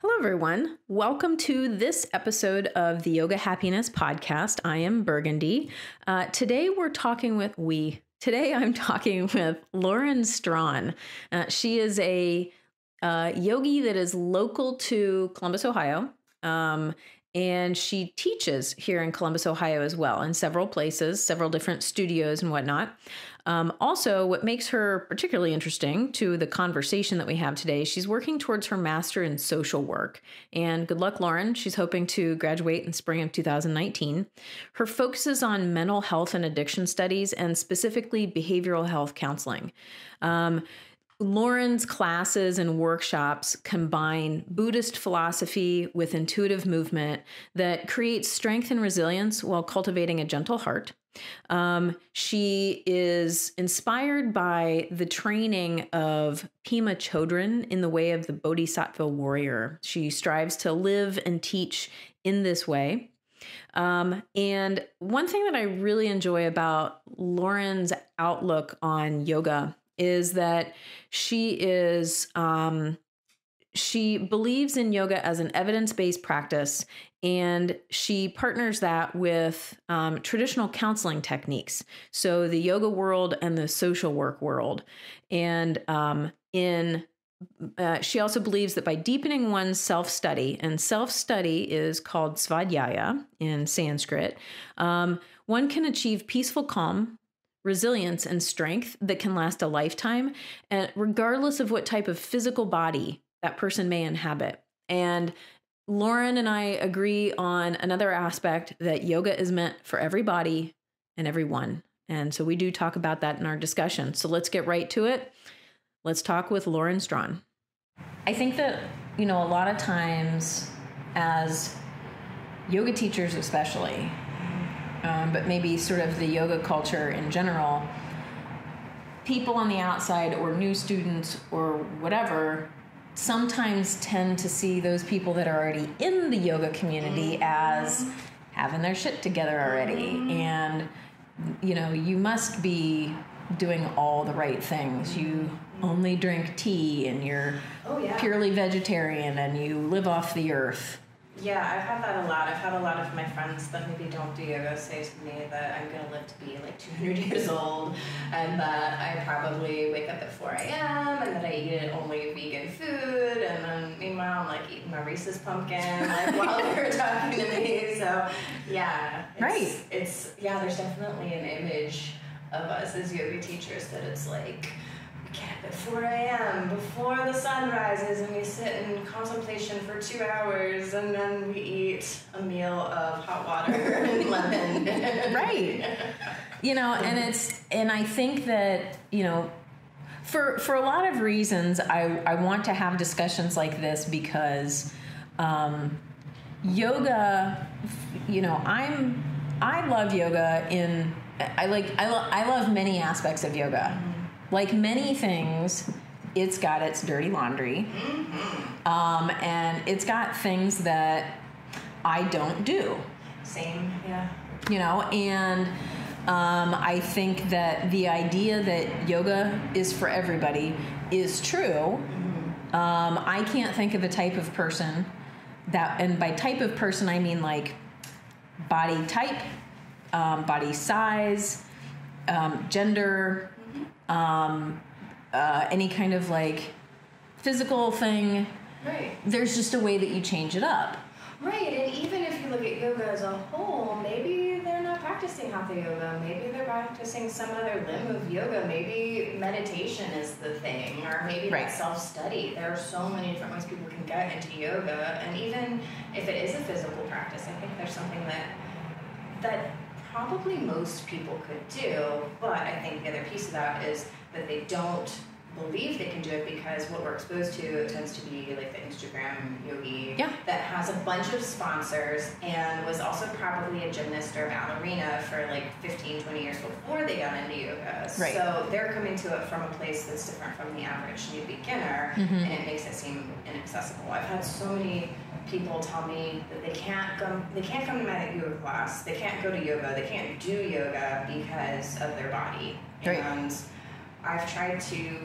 Hello, everyone. Welcome to this episode of the Yoga Happiness Podcast. I am Burgundy. Uh, today, we're talking with we. Today, I'm talking with Lauren Strawn. Uh, she is a uh, yogi that is local to Columbus, Ohio. Um, and she teaches here in Columbus, Ohio as well, in several places, several different studios and whatnot. Um, also, what makes her particularly interesting to the conversation that we have today, she's working towards her master in social work. And good luck, Lauren. She's hoping to graduate in spring of 2019. Her focus is on mental health and addiction studies, and specifically behavioral health counseling. Um, Lauren's classes and workshops combine Buddhist philosophy with intuitive movement that creates strength and resilience while cultivating a gentle heart. Um, she is inspired by the training of Pema Chodron in the way of the Bodhisattva warrior. She strives to live and teach in this way. Um, and one thing that I really enjoy about Lauren's outlook on yoga is that she is um, she believes in yoga as an evidence-based practice and she partners that with um, traditional counseling techniques. So the yoga world and the social work world. And um, in uh, she also believes that by deepening one's self study, and self study is called svadhyaya in Sanskrit, um, one can achieve peaceful calm, resilience and strength that can last a lifetime, and regardless of what type of physical body that person may inhabit. And Lauren and I agree on another aspect that yoga is meant for every body and everyone. And so we do talk about that in our discussion. So let's get right to it. Let's talk with Lauren Strawn. I think that, you know, a lot of times as yoga teachers, especially, um, but maybe sort of the yoga culture in general, people on the outside or new students or whatever sometimes tend to see those people that are already in the yoga community mm-hmm. as having their shit together already. Mm-hmm. And, you know, you must be doing all the right things. You only drink tea and you're oh, yeah. purely vegetarian and you live off the earth. Yeah, I've had that a lot. I've had a lot of my friends that maybe don't do yoga say to me that I'm going to live to be like 200 years old and that I probably wake up at 4 a.m. and that I eat only vegan food. And then meanwhile, I'm like eating my Reese's pumpkin like while they're talking to me. So, yeah. It's, right. It's, yeah, there's definitely an image of us as yoga teachers that it's like, get up at 4 a.m. before the sun rises and we sit in contemplation for two hours and then we eat a meal of hot water and lemon. right. You know, and it's, and I think that, you know, for, for a lot of reasons, I, I want to have discussions like this because um, yoga, you know, I'm, I love yoga in, I like, I, lo- I love many aspects of yoga. Like many things, it's got its dirty laundry. Um, and it's got things that I don't do. Same, yeah. You know, and um, I think that the idea that yoga is for everybody is true. Mm-hmm. Um, I can't think of a type of person that, and by type of person, I mean like body type, um, body size, um, gender, um, uh, any kind of like physical thing. Right. There's just a way that you change it up. Right, and even if you look at yoga as a whole, maybe they're not practicing hatha yoga. Maybe they're practicing some other limb of yoga. Maybe meditation is the thing, or maybe right. self study. There are so many different ways people can get into yoga, and even if it is a physical practice, I think there's something that that probably most people could do, but I think the other piece of that is that they don't believe they can do it because what we're exposed to tends to be like the Instagram yogi yeah. that has a bunch of sponsors and was also probably a gymnast or a ballerina for like 15, 20 years before they got into yoga. Right. So they're coming to it from a place that's different from the average new beginner mm-hmm. and it makes it seem inaccessible. I've had so many people tell me that they can't come they can't come to my yoga class they can't go to yoga they can't do yoga because of their body right. and i've tried to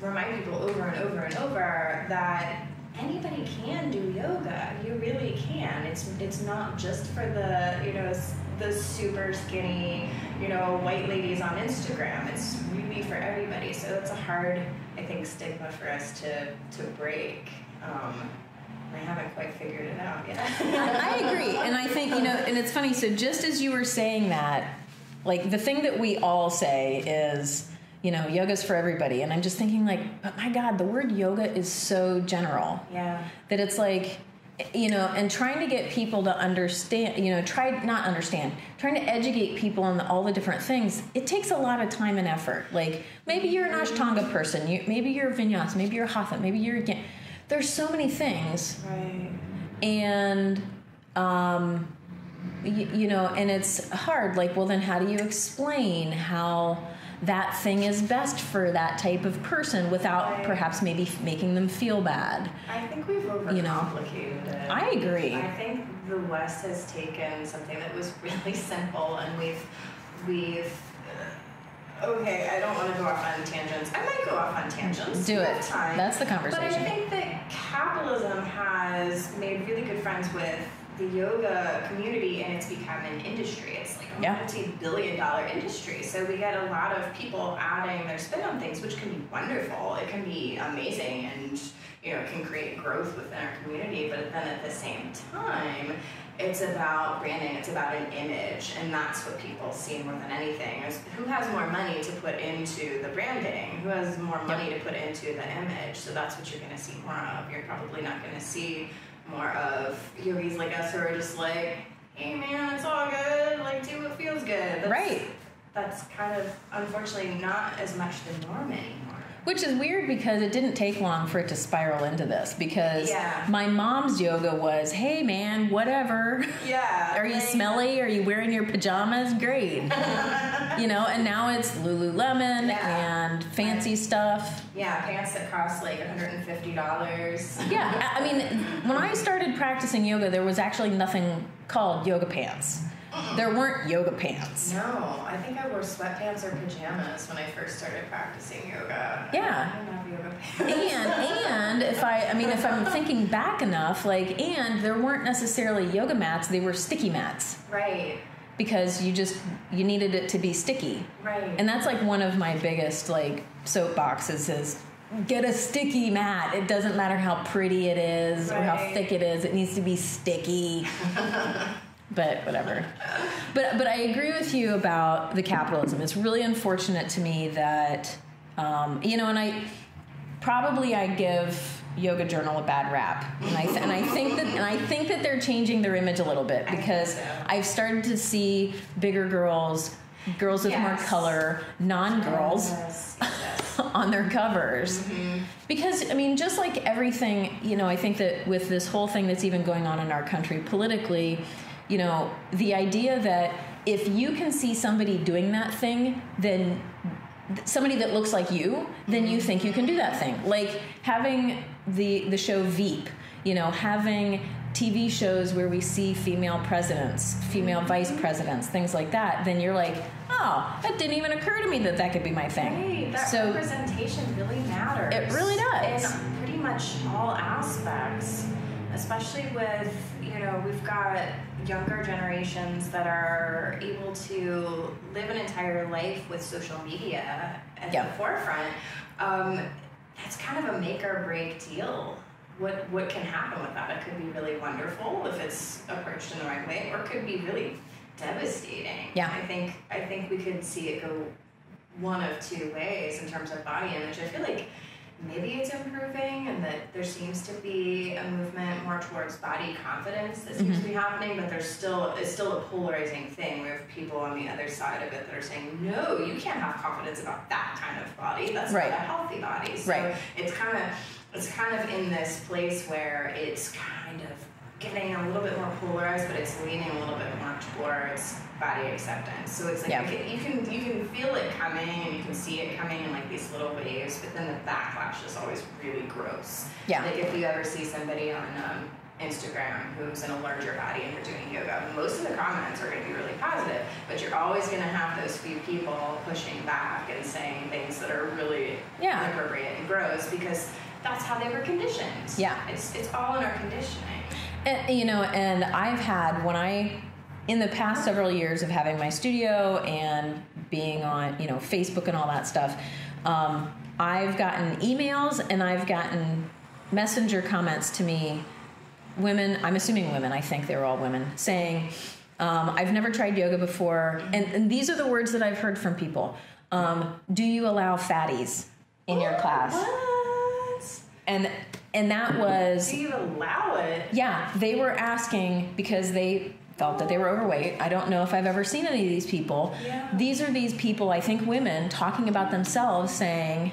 remind people over and over and over that anybody can do yoga. You really can. It's it's not just for the you know the super skinny you know white ladies on Instagram. It's really for everybody. So it's a hard I think stigma for us to to break. Um, I haven't quite figured it out yet. I agree, and I think you know, and it's funny. So just as you were saying that, like the thing that we all say is you know, yoga's for everybody. And I'm just thinking, like, but my God, the word yoga is so general. Yeah. That it's like, you know, and trying to get people to understand, you know, try not understand, trying to educate people on the, all the different things. It takes a lot of time and effort. Like maybe you're an Ashtanga person, you, maybe you're a Vinyasa, maybe you're a Hatha, maybe you're again. There's so many things, right? And um, you, you know, and it's hard. Like, well, then how do you explain how? That thing is best for that type of person without perhaps maybe making them feel bad. I think we've overcomplicated you know? it. I agree. I think the West has taken something that was really simple and we've we've okay, I don't want to go off on tangents. I might go off on tangents. Do it. Time. That's the conversation. But I think that capitalism has made really good friends with the yoga community and it's become an industry. It's like a yeah. multi-billion dollar industry. So we get a lot of people adding their spin on things, which can be wonderful. It can be amazing and you know can create growth within our community. But then at the same time, it's about branding. It's about an image, and that's what people see more than anything. Is who has more money to put into the branding? Who has more money to put into the image? So that's what you're going to see more of. You're probably not going to see more of yogis like us who are just like, hey man, it's all good, like do what feels good. That's, right. That's kind of unfortunately not as much the norm anymore. Which is weird because it didn't take long for it to spiral into this because yeah. my mom's yoga was, hey man, whatever. Yeah. Are you smelly? Are you wearing your pajamas? Great. you know, and now it's Lululemon yeah. and fancy stuff. Yeah, pants that cost like $150. yeah, I mean, when I started practicing yoga, there was actually nothing called yoga pants. There weren't yoga pants. No, I think I wore sweatpants or pajamas when I first started practicing yoga. Yeah. I didn't have yoga pants. And and if I I mean if I'm thinking back enough, like and there weren't necessarily yoga mats, they were sticky mats. Right. Because you just you needed it to be sticky. Right. And that's like one of my biggest like soapboxes is get a sticky mat. It doesn't matter how pretty it is right. or how thick it is. It needs to be sticky. but whatever. But but I agree with you about the capitalism. It's really unfortunate to me that um, you know, and I probably I give Yoga Journal a bad rap, and I th- and I think that and I think that they're changing their image a little bit because so. I've started to see bigger girls, girls with yes. more color, non girls. Yes. Yes. on their covers mm-hmm. because i mean just like everything you know i think that with this whole thing that's even going on in our country politically you know, the idea that if you can see somebody doing that thing, then somebody that looks like you, then you think you can do that thing. Like having the the show Veep, you know, having TV shows where we see female presidents, female mm-hmm. vice presidents, things like that, then you're like, oh, that didn't even occur to me that that could be my thing. Right, that so representation really matters. It really does. In pretty much all aspects, especially with, you know, we've got younger generations that are able to live an entire life with social media at yep. the forefront, um, that's kind of a make or break deal. What what can happen with that? It could be really wonderful if it's approached in the right way, or it could be really devastating. Yeah. I think I think we could see it go one of two ways in terms of body image. I feel like maybe it's improving and that there seems to be a movement more towards body confidence that seems mm-hmm. to be happening but there's still it's still a polarizing thing we have people on the other side of it that are saying no you can't have confidence about that kind of body that's right. not a healthy body so right. it's kind of it's kind of in this place where it's kind of getting a little bit more polarized but it's leaning a little bit more towards body acceptance. So it's like yeah. you, can, you can you can feel it coming and you can see it coming in like these little waves, but then the backlash is always really gross. Yeah. Like if you ever see somebody on um, Instagram who's in a larger body and they're doing yoga, most of the comments are going to be really positive, but you're always going to have those few people pushing back and saying things that are really yeah. inappropriate and gross because that's how they were conditioned. Yeah. It's, it's all in our conditioning. And, you know, and I've had when I in the past several years of having my studio and being on, you know, Facebook and all that stuff, um, I've gotten emails and I've gotten messenger comments to me. Women, I'm assuming women. I think they were all women saying, um, "I've never tried yoga before," and, and, these are the words that I've heard from people. Um, do you allow fatties in your class? What? And and that was. Do you allow it? Yeah, they were asking because they felt that they were overweight. I don't know if I've ever seen any of these people. Yeah. These are these people, I think women, talking about themselves saying,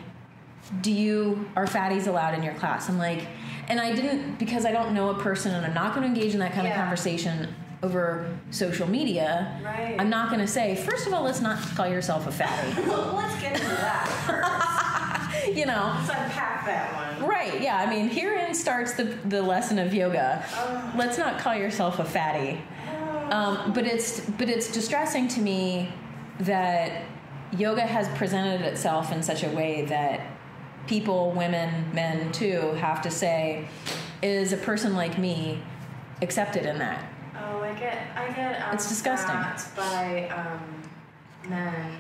Do you, are fatties allowed in your class? I'm like, and I didn't, because I don't know a person and I'm not going to engage in that kind yeah. of conversation over social media. Right. I'm not going to say, first of all, let's not call yourself a fatty. well, let's get into that first. you know. Let's unpack that one. Right, yeah. I mean, herein starts the, the lesson of yoga. Oh. Let's not call yourself a fatty. Um, but it's but it's distressing to me that yoga has presented itself in such a way that people, women, men too, have to say, is a person like me accepted in that? Oh, I get, I get. Um, it's disgusting. By um, men,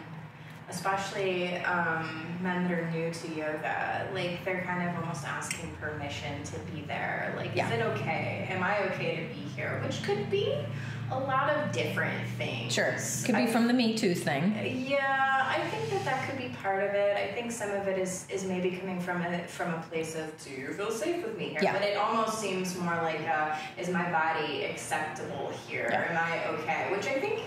especially um, men that are new to yoga, like they're kind of almost asking permission to be there. Like, yeah. is it okay? Am I okay to be here? Which could be a lot of different things. Sure. Could be I, from the Me Too thing. Yeah, I think that that could be part of it. I think some of it is is maybe coming from a from a place of do you feel safe with me here? Yeah. But it almost seems more like a, is my body acceptable here? Yeah. Am I okay? Which I think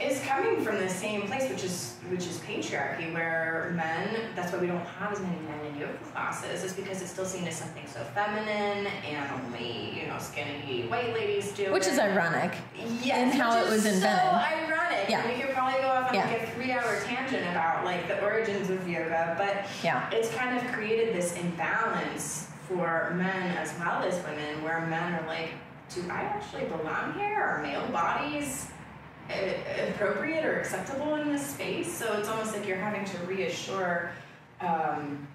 is coming from the same place, which is which is patriarchy, where men. That's why we don't have as many men in yoga classes. Is because it's still seen as something so feminine, and only you know skinny white ladies do. Which it. is ironic. Yes, in how it was invented. So ironic. Yeah. we could probably go off on yeah. like a three-hour tangent about like the origins of yoga, but yeah, it's kind of created this imbalance for men as well as women, where men are like, do I actually belong here? Are male bodies appropriate or acceptable in this space. So it's almost like you're having to reassure um,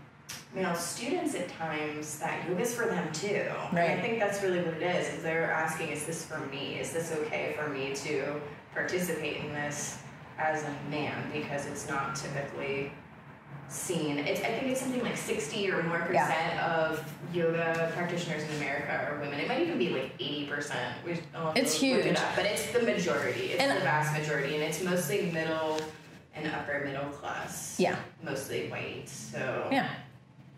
know students at times that yoga is for them too. Right. And I think that's really what it is. Is they're asking, is this for me? Is this okay for me to participate in this as a man? Because it's not typically seen. It's, I think it's something like 60 or more percent yeah. of yoga practitioners in America are women. It might even be like 80 percent. It's huge, it but it's the majority. It's and, the vast majority, and it's mostly middle and upper middle class. Yeah, mostly white. So yeah.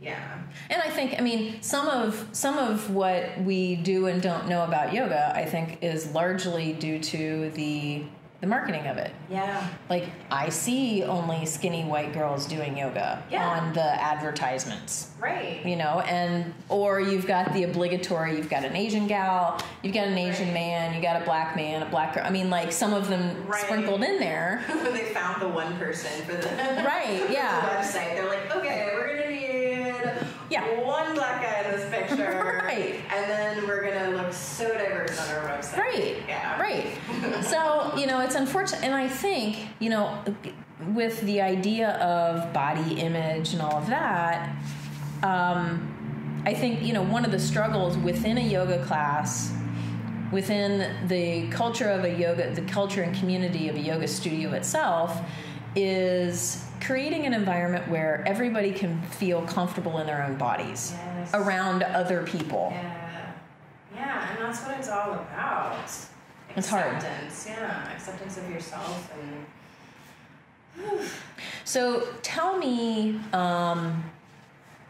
Yeah. And I think I mean some of some of what we do and don't know about yoga I think is largely due to the the marketing of it. Yeah. Like I see only skinny white girls doing yoga yeah. on the advertisements. Right. You know, and or you've got the obligatory, you've got an Asian gal, you've got an Asian right. man, you got a black man, a black girl. I mean like some of them right. sprinkled in there. they found the one person for the Right, yeah. the website. They're like, okay, we're gonna yeah. one black guy in this picture. right. And then we're gonna look so diverse on our website. Right. Yeah. Right. so, you know, it's unfortunate and I think, you know, with the idea of body image and all of that, um, I think, you know, one of the struggles within a yoga class within the culture of a yoga, the culture and community of a yoga studio itself, is creating an environment where everybody can feel comfortable in their own bodies yes. around other people. Yeah. Yeah, and that's what it's all about. It's hard. Acceptance, yeah, acceptance of yourself and. so tell me, um,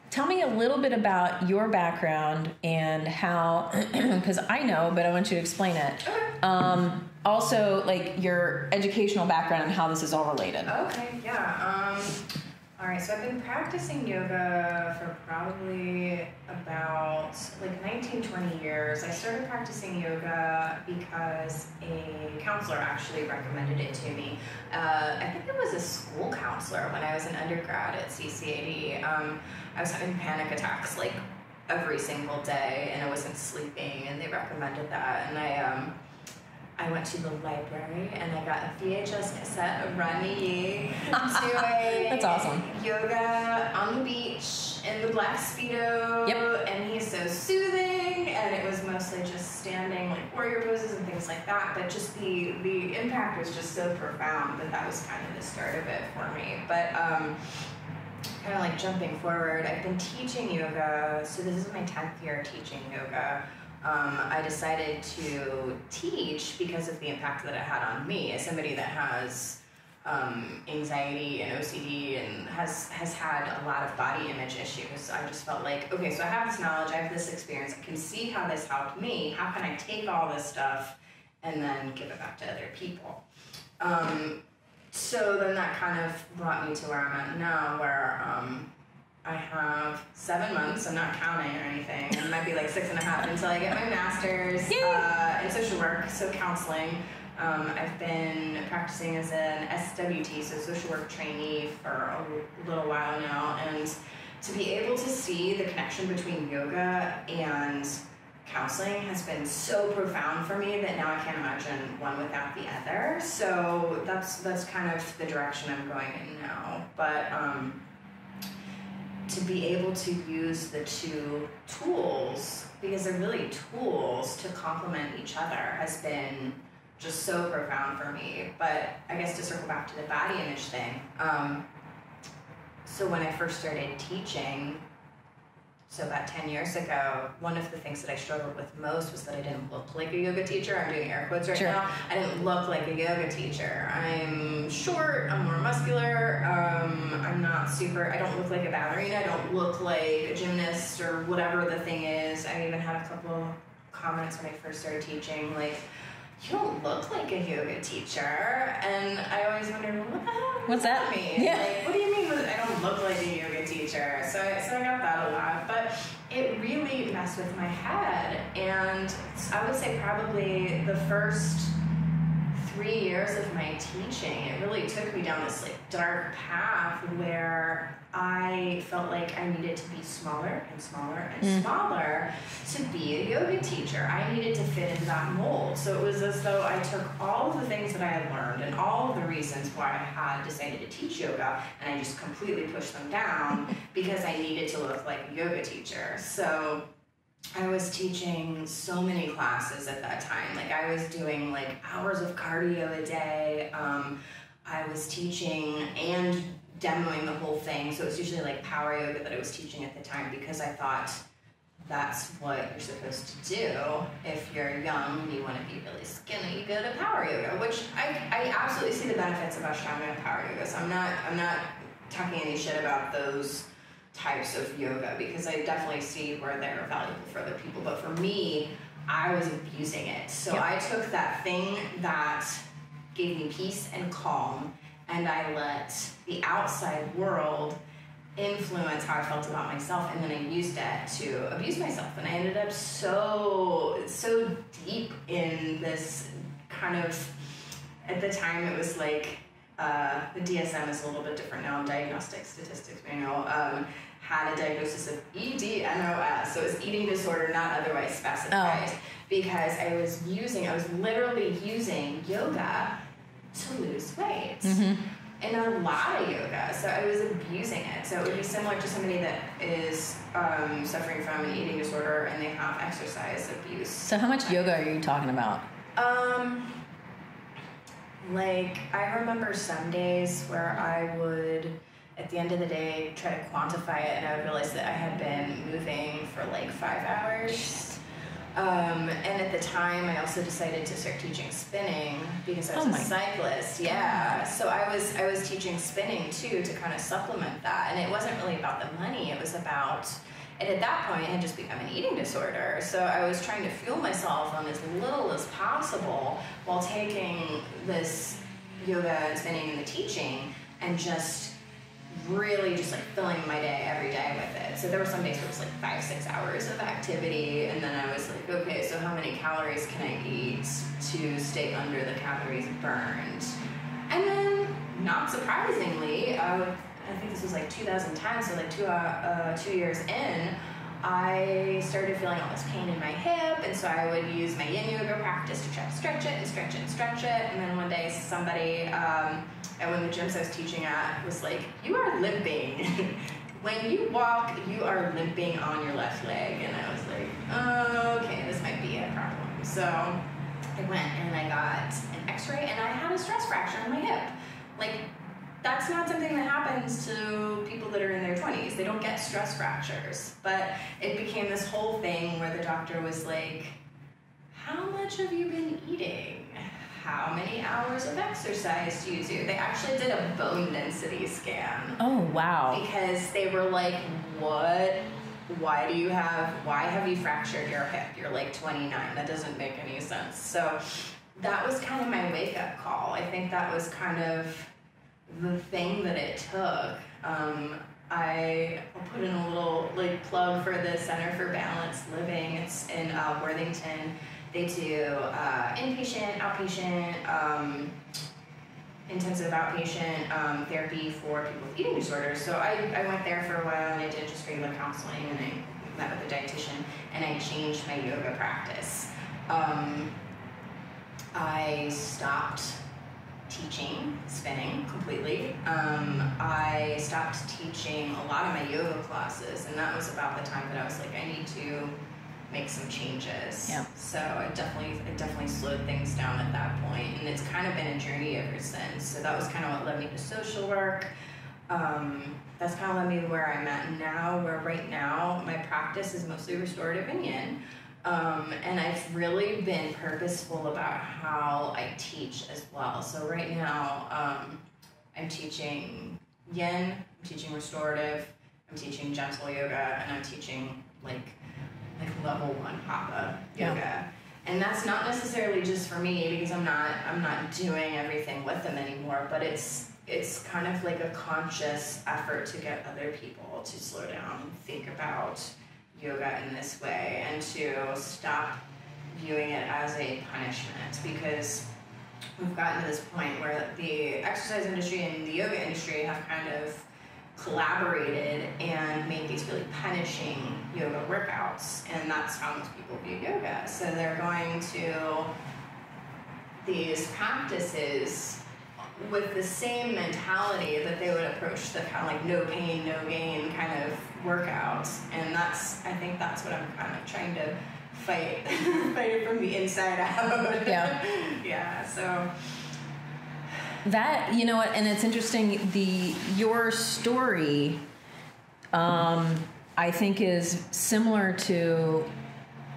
tell me a little bit about your background and how, because I know, but I want you to explain it. Um, also, like your educational background and how this is all related. Okay, yeah. Um, all right, so I've been practicing yoga for probably about like 19, 20 years. I started practicing yoga because a counselor actually recommended it to me. Uh, I think it was a school counselor when I was an undergrad at CCAD. Um, I was having panic attacks like every single day and I wasn't sleeping, and they recommended that. And I, um, I went to the library and I got a VHS cassette of Rodney Yee doing That's awesome. yoga on the beach in the black speedo, yep. and he's so soothing. And it was mostly just standing like warrior poses and things like that. But just the the impact was just so profound that that was kind of the start of it for me. But um, kind of like jumping forward, I've been teaching yoga. So this is my tenth year teaching yoga. Um, I decided to teach because of the impact that it had on me as somebody that has um, anxiety and OCD and has has had a lot of body image issues. I just felt like, okay, so I have this knowledge, I have this experience, I can see how this helped me. How can I take all this stuff and then give it back to other people? Um, so then that kind of brought me to where I'm at now, where um, I have seven months. I'm not counting or anything. It might be like six and a half until I get my master's uh, in social work, so counseling. Um, I've been practicing as an SWT, so social work trainee, for a little while now, and to be able to see the connection between yoga and counseling has been so profound for me that now I can't imagine one without the other. So that's that's kind of the direction I'm going in now. But um, to be able to use the two tools because they're really tools to complement each other has been just so profound for me. But I guess to circle back to the body image thing, um, so when I first started teaching, so about 10 years ago, one of the things that I struggled with most was that I didn't look like a yoga teacher. I'm doing air quotes right sure. now. I didn't look like a yoga teacher. I'm short, I'm more muscular, um, I'm not super, I don't look like a ballerina, I don't look like a gymnast or whatever the thing is. I even had a couple comments when I first started teaching, like, you don't look like a yoga teacher. And I always wondered, what the hell? What's that mean? Yeah. Like, what do you mean I don't look like a yoga teacher? So, I, so I got that a lot. But it really messed with my head. And I would say probably the first three years of my teaching, it really took me down this like dark path where I felt like I needed to be smaller and smaller and mm. smaller to be a yoga teacher. I needed to fit into that mold. So it was as though I took all of the things that I had learned and all of the reasons why I had decided to teach yoga and I just completely pushed them down because I needed to look like a yoga teacher. So I was teaching so many classes at that time. Like I was doing like hours of cardio a day. Um, I was teaching and demoing the whole thing. So it was usually like power yoga that I was teaching at the time because I thought that's what you're supposed to do. If you're young and you want to be really skinny, you go to power yoga, which I, I absolutely see the benefits of Ashtanga and power yoga. So I'm not I'm not talking any shit about those types of yoga because I definitely see where they're valuable for other people. But for me, I was abusing it. So yep. I took that thing that gave me peace and calm and I let the outside world influence how I felt about myself and then I used it to abuse myself and I ended up so so deep in this kind of at the time it was like uh, the DSM is a little bit different now, Diagnostic Statistics Manual, um, had a diagnosis of EDNOS, so it's eating disorder not otherwise specified, oh. because I was using, I was literally using yoga to lose weight. Mm-hmm. And a lot of yoga, so I was abusing it. So it would be similar to somebody that is um, suffering from an eating disorder and they have exercise abuse. So how much yoga are you talking about? Um, like, I remember some days where I would, at the end of the day, try to quantify it, and I would realize that I had been moving for like five hours. Um, and at the time, I also decided to start teaching spinning because I was oh a cyclist. Yeah, so I was I was teaching spinning too to kind of supplement that, and it wasn't really about the money. It was about and at that point, it had just become an eating disorder. So I was trying to fuel myself on as little as possible while taking this yoga and spinning and the teaching and just really just like filling my day every day with it. So there were some days where it was like five, six hours of activity, and then I was like, okay, so how many calories can I eat to stay under the calories burned? And then, not surprisingly, uh, I think this was like 2010, so like two uh, uh, two years in, I started feeling all this pain in my hip, and so I would use my yin yoga practice to try to stretch it and stretch it and stretch it. And then one day, somebody um, at one of the gyms I was teaching at was like, "You are limping." when you walk, you are limping on your left leg. And I was like, oh, okay, this might be a problem. So I went and I got an x ray and I had a stress fracture in my hip. Like, that's not something that happens to people that are in their 20s. They don't get stress fractures. But it became this whole thing where the doctor was like, How much have you been eating? How many hours of exercise do you do? They actually did a bone density scan. Oh, wow. Because they were like, What? Why do you have, why have you fractured your hip? You're like 29. That doesn't make any sense. So that was kind of my wake up call. I think that was kind of the thing that it took. Um, I will put in a little like plug for the Center for Balanced Living. It's in uh, Worthington. They do uh, inpatient, outpatient, um, intensive outpatient um, therapy for people with eating disorders. So I, I went there for a while and I did just regular counseling and I met with a dietitian and I changed my yoga practice. Um, I stopped teaching spinning completely. Um, I stopped teaching a lot of my yoga classes, and that was about the time that I was like, I need to make some changes. Yeah. So I definitely, it definitely slowed things down at that point, and it's kind of been a journey ever since. So that was kind of what led me to social work. Um, that's kind of led me to where I'm at now, where right now my practice is mostly restorative and yin. Um, and I've really been purposeful about how I teach as well. So right now, um, I'm teaching yin, I'm teaching restorative, I'm teaching gentle yoga, and I'm teaching like like level one hatha Yeah. yoga. And that's not necessarily just for me because I'm not I'm not doing everything with them anymore, but it's it's kind of like a conscious effort to get other people to slow down and think about yoga in this way and to stop viewing it as a punishment because we've gotten to this point where the exercise industry and the yoga industry have kind of collaborated and made these really punishing yoga workouts and that's how most people view yoga so they're going to these practices with the same mentality that they would approach the kind of like no pain, no gain kind of workouts. And that's, I think that's what I'm kind of trying to fight, fight it from the inside out. Yeah. yeah. So That you know what, and it's interesting. The your story, um, I think, is similar to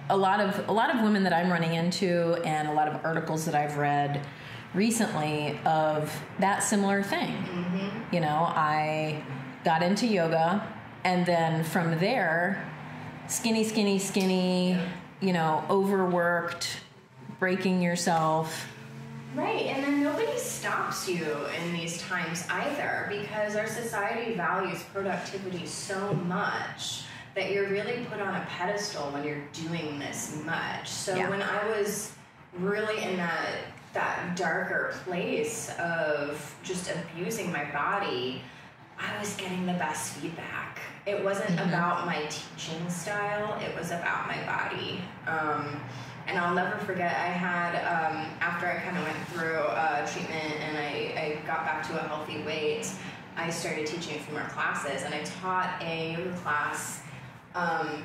a lot of a lot of women that I'm running into, and a lot of articles that I've read recently of that similar thing. mm-hmm. You know, I got into yoga, and then from there, skinny, skinny, skinny. You know, overworked, breaking yourself. Right, and then nobody stops you in these times either because our society values productivity so much that you're really put on a pedestal when you're doing this much. So Yeah. when I was really in that that darker place of just abusing my body, I was getting the best feedback. It wasn't Mhm. about my teaching style, it was about my body. Um, and I'll never forget, I had, um, after I kind of went through uh, treatment and I, I got back to a healthy weight, I started teaching a few more classes and I taught a class. Um,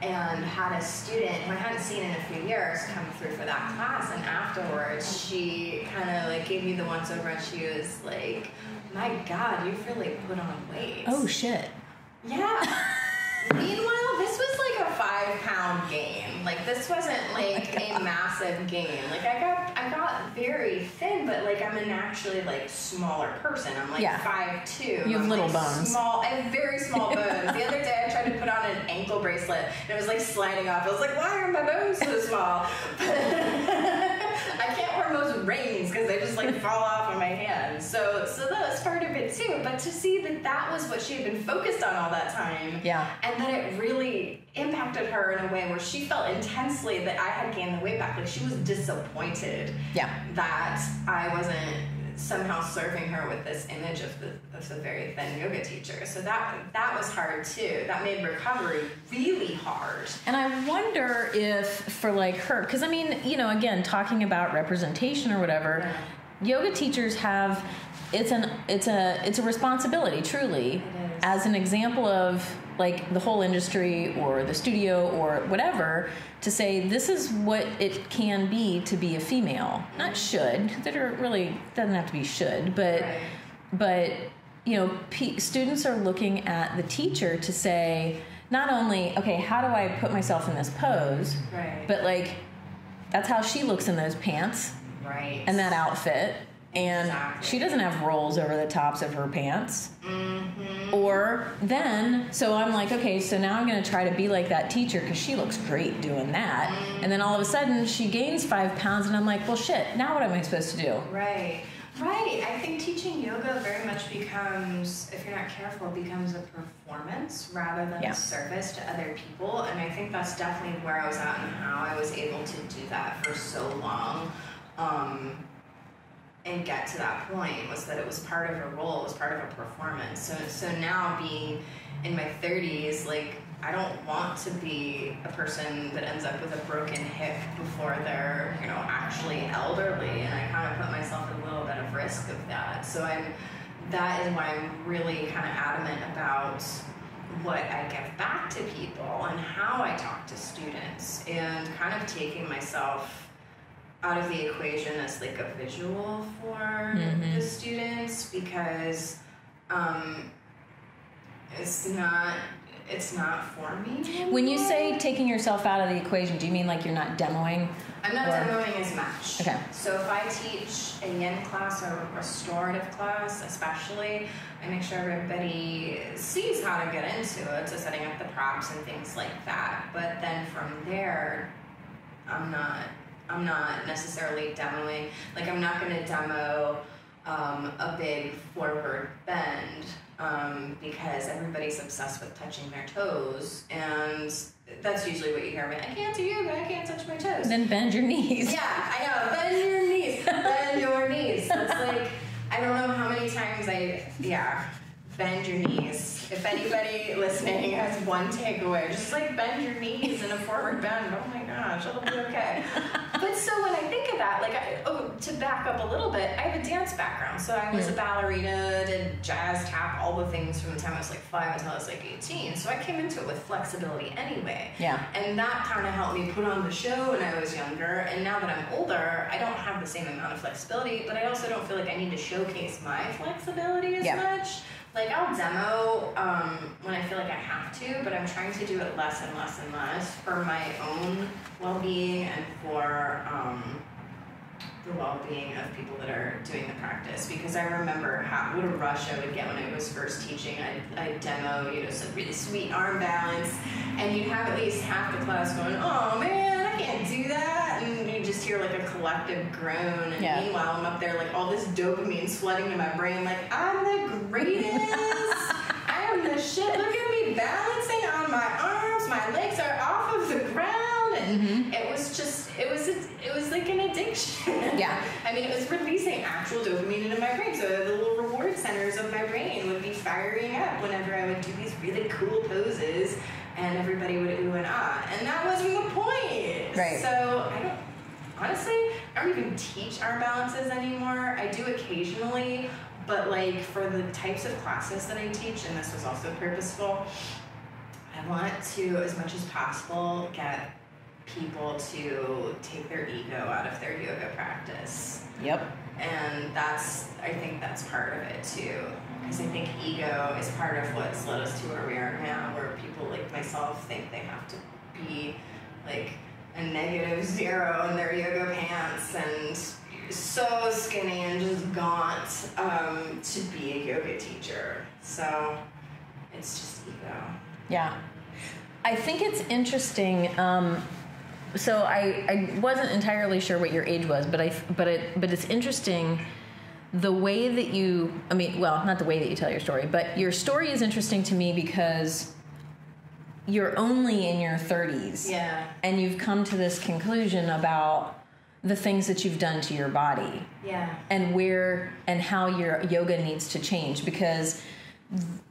and had a student who I hadn't seen in a few years come through for that class, and afterwards she kind of like gave me the once over, and she was like, "My God, you've really put on weight." Oh shit. yeah. Meanwhile, this was like a five pound gain. Like this wasn't oh like a massive gain. Like I got I got very thin, but like I'm a naturally like smaller person. I'm like Yeah. five two. You have I'm, little like, bones. Small I have very small bones. the other day I tried to put on an ankle bracelet and it was like sliding off. I was like, why are my bones so small? I can't wear most rings because they just like fall off of my hands. So so that was part of it too. But to see that that was what she had been focused on all that time Yeah. and that it really impacted her in a way where she felt intensely that I had gained the weight back. Like she was disappointed Yeah. that I wasn't somehow serving her with this image of the of the very thin yoga teacher. So that that was hard too. That made recovery really hard. And I wonder if for like her, because I mean, you know, again, talking about representation or whatever, yoga teachers have it's an it's a it's a responsibility truly as an example of like the whole industry or the studio or whatever to say this is what it can be to be a female not should that are really doesn't have to be should but right. but you know p- students are looking at the teacher to say not only okay how do i put myself in this pose right. but like that's how she looks in those pants right and that outfit and she doesn't have rolls over the tops of her pants. Mm-hmm. Or then, so I'm like, okay, so now I'm going to try to be like that teacher because she looks great doing that. Mm-hmm. And then all of a sudden, she gains five pounds, and I'm like, well, shit, now what am I supposed to do? Right. Right. I think teaching yoga very much becomes, if you're not careful, becomes a performance rather than yeah. a service to other people. And I think that's definitely where I was at and how I was able to do that for so long. Um, and get to that point was that it was part of a role, it was part of a performance. So so now being in my 30s, like I don't want to be a person that ends up with a broken hip before they're, you know, actually elderly and I kind of put myself at a little bit of risk of that. So I'm that is why I'm really kind of adamant about what I give back to people and how I talk to students and kind of taking myself out of the equation as like a visual for mm-hmm. the students because um, it's not it's not for me. Anymore. When you say taking yourself out of the equation, do you mean like you're not demoing? I'm not or? demoing as much. Okay. So if I teach a yin class or a restorative class, especially, I make sure everybody sees how to get into it, so setting up the props and things like that. But then from there, I'm not I'm not necessarily demoing. Like I'm not going to demo um, a big forward bend um, because everybody's obsessed with touching their toes, and that's usually what you hear. Me, I can't do yoga. I can't touch my toes. Then bend your knees. Yeah, I know. Bend your knees. bend your knees. It's like I don't know how many times I yeah bend your knees. If anybody listening has one takeaway, just like bend your knees in a forward bend. Oh my gosh, it'll be okay. but so when I think of that, like, I, oh, to back up a little bit, I have a dance background. So I was a hmm. ballerina, did jazz, tap, all the things from the time I was like five until I was like 18. So I came into it with flexibility anyway. Yeah. And that kind of helped me put on the show when I was younger. And now that I'm older, I don't have the same amount of flexibility, but I also don't feel like I need to showcase my flexibility as yeah. much. Like I'll demo um, when I feel like I have to, but I'm trying to do it less and less and less for my own well-being and for um, the well-being of people that are doing the practice. Because I remember how what a rush I would get when I was first teaching. I'd, I'd demo, you know, some really sweet arm balance, and you'd have at least half the class going, "Oh man, I can't do that," and just hear like a collective groan. And yeah. meanwhile, I'm up there like all this dopamine flooding to my brain, like I'm the greatest. I am the shit. Look at me balancing on my arms. My legs are off of the ground, and mm-hmm. it was just it was it was like an addiction. Yeah. I mean, it was releasing actual dopamine into my brain, so the little reward centers of my brain would be firing up whenever I would do these really cool poses, and everybody would ooh and ah, and that wasn't the point. Right. So I don't honestly, I don't even teach arm balances anymore. I do occasionally, but like for the types of classes that I teach, and this was also purposeful, I want to, as much as possible, get people to take their ego out of their yoga practice. Yep. And that's, I think that's part of it too. Because I think ego is part of what's led us to where we are now, where people like myself think they have to be like a negative zero in their yoga pants and so skinny and just gaunt um, to be a yoga teacher. So it's just ego. Yeah. I think it's interesting. Um, so I, I wasn't entirely sure what your age was, but I but it but it's interesting the way that you I mean well not the way that you tell your story, but your story is interesting to me because you're only in your 30s. Yeah. And you've come to this conclusion about the things that you've done to your body. Yeah. And where and how your yoga needs to change because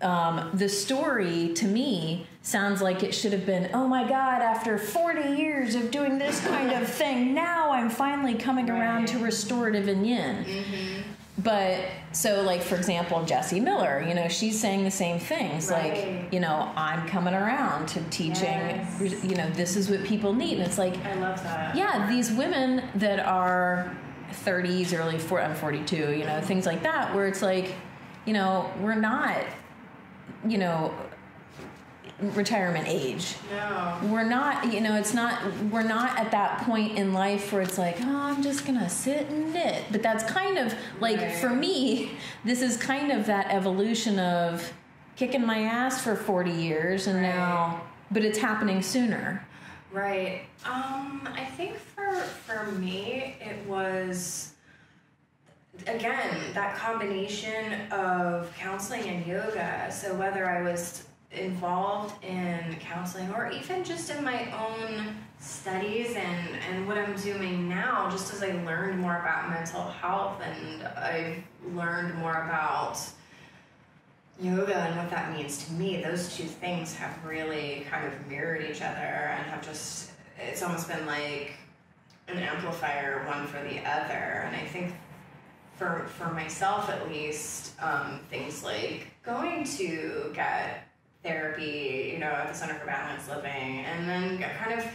um, the story to me sounds like it should have been oh my god after 40 years of doing this kind of thing now i'm finally coming right. around to restorative and yin mm-hmm. But so like for example jessie miller you know she's saying the same things Right. like you know i'm coming around to teaching Yes. you know this is what people need and it's like I love that. yeah these women that are 30s early 40 i'm 42 you know things like that where it's like you know we're not you know retirement age No. we're not you know it's not we're not at that point in life where it's like oh i'm just gonna sit and knit but that's kind of like Right. for me this is kind of that evolution of kicking my ass for 40 years and Right. now but it's happening sooner Right. Um, I think for for me it was again that combination of counseling and yoga. So whether I was involved in counseling or even just in my own studies and and what I'm doing now just as I learned more about mental health and I've learned more about yoga and what that means to me, those two things have really kind of mirrored each other and have just, it's almost been like an amplifier one for the other. And I think for, for myself at least, um, things like going to get therapy, you know, at the Center for Balanced Living, and then kind of,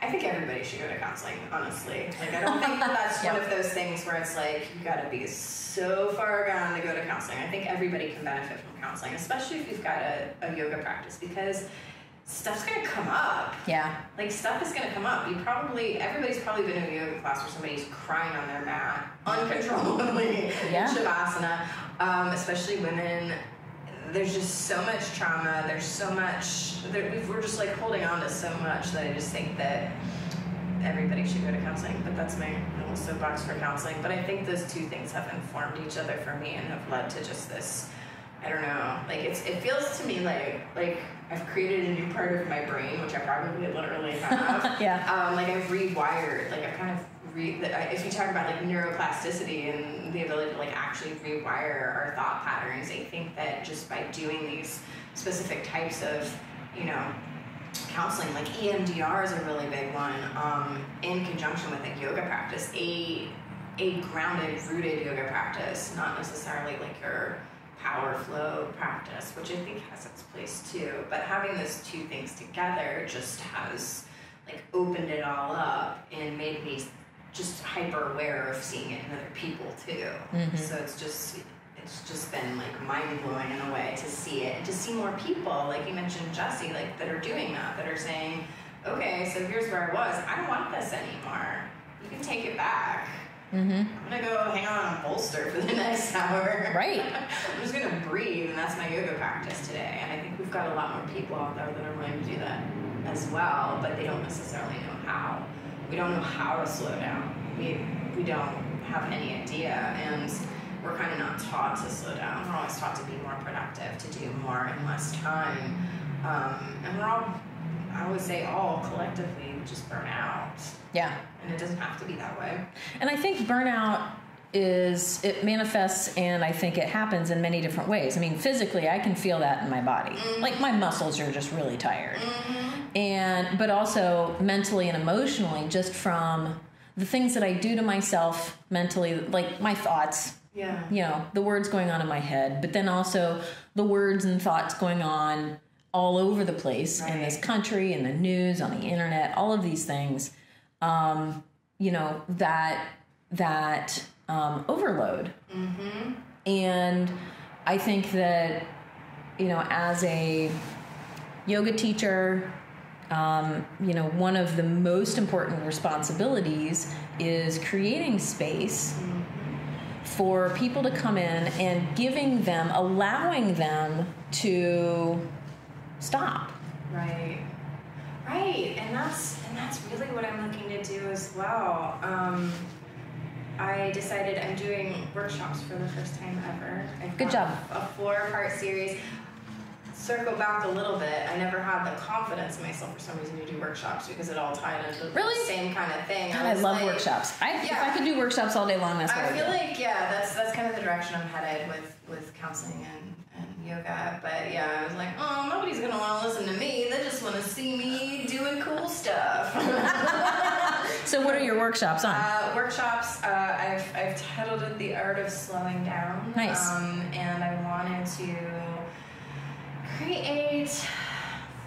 I think everybody should go to counseling, honestly. Like, I don't think that that's one of those things where it's like, you gotta be so far gone to go to counseling. I think everybody can benefit from counseling, especially if you've got a, a yoga practice, because stuff's gonna come up. yeah Like stuff is gonna come up. You probably everybody's probably been in a yoga class where somebody's crying on their mat uncontrollably Yeah. in shavasana. Um, especially women. There's just so much trauma. There's so much. There, we're just like holding on to so much that I just think that everybody should go to counseling. But that's my little soapbox for counseling. But I think those two things have informed each other for me and have led to just this. I don't know. Like it's it feels to me like like I've created a new part of my brain, which I probably literally have. Yeah. Um, like I've rewired. Like I've kind of re. If you talk about like neuroplasticity and the ability to like actually rewire our thought patterns, I think that just by doing these specific types of, you know, counseling, like EMDR is a really big one, um, in conjunction with a yoga practice, a a grounded, rooted yoga practice, not necessarily like your power flow practice, which I think has its place too. But having those two things together just has like opened it all up and made me just hyper aware of seeing it in other people too. Mhm. So it's just it's just been like mind blowing in a way to see it and to see more people, like you mentioned Jesse, like that are doing that, that are saying, Okay, so here's where I was. I don't want this anymore. You can take it back. mm-hmm. I'm gonna go hang on a bolster for the next hour. Right. I'm just gonna breathe, and that's my yoga practice today. And I think we've got a lot more people out there that are willing to do that as well, but they don't necessarily know how. We don't know how to slow down. We we don't have any idea, and we're kind of not taught to slow down. We're always taught to be more productive, to do more in less time, um, and we're all. I would say all collectively just burn out, yeah and it doesn't have to be that way. And I think burnout is it manifests and I think it happens in many different ways. I mean, physically I can feel that in my body. Like my muscles are just really tired. And but also mentally and emotionally just from the things that I do to myself mentally, like my thoughts, Yeah. you know, the words going on in my head, but then also the words and thoughts going on all over the place in this country, in the news, on the internet, all of these things. Um, you know, that that um, overload. And I think that, you know, as a yoga teacher, um, you know, one of the most important responsibilities is creating space for people to come in and giving them, allowing them to stop. Right. Right. And that's and that's really what I'm looking to do as well. Um, I decided I'm doing workshops for the first time ever. I've Good job. A four part series. Circle back a little bit. I never had the confidence in myself for some reason to do workshops because it all tied into Really? the same kind of thing. God, I was love like- workshops. I, If I could do workshops all day long, that's what I, I feel do. like yeah, that's that's kind of the direction I'm headed with with counseling and, and yoga. But yeah, I was like, oh, nobody's gonna want to listen to me. They just want to see me doing cool stuff. so, what are your workshops on? Uh, workshops, uh, I've, I've titled it The Art of Slowing Down. Nice. Um, and I wanted to create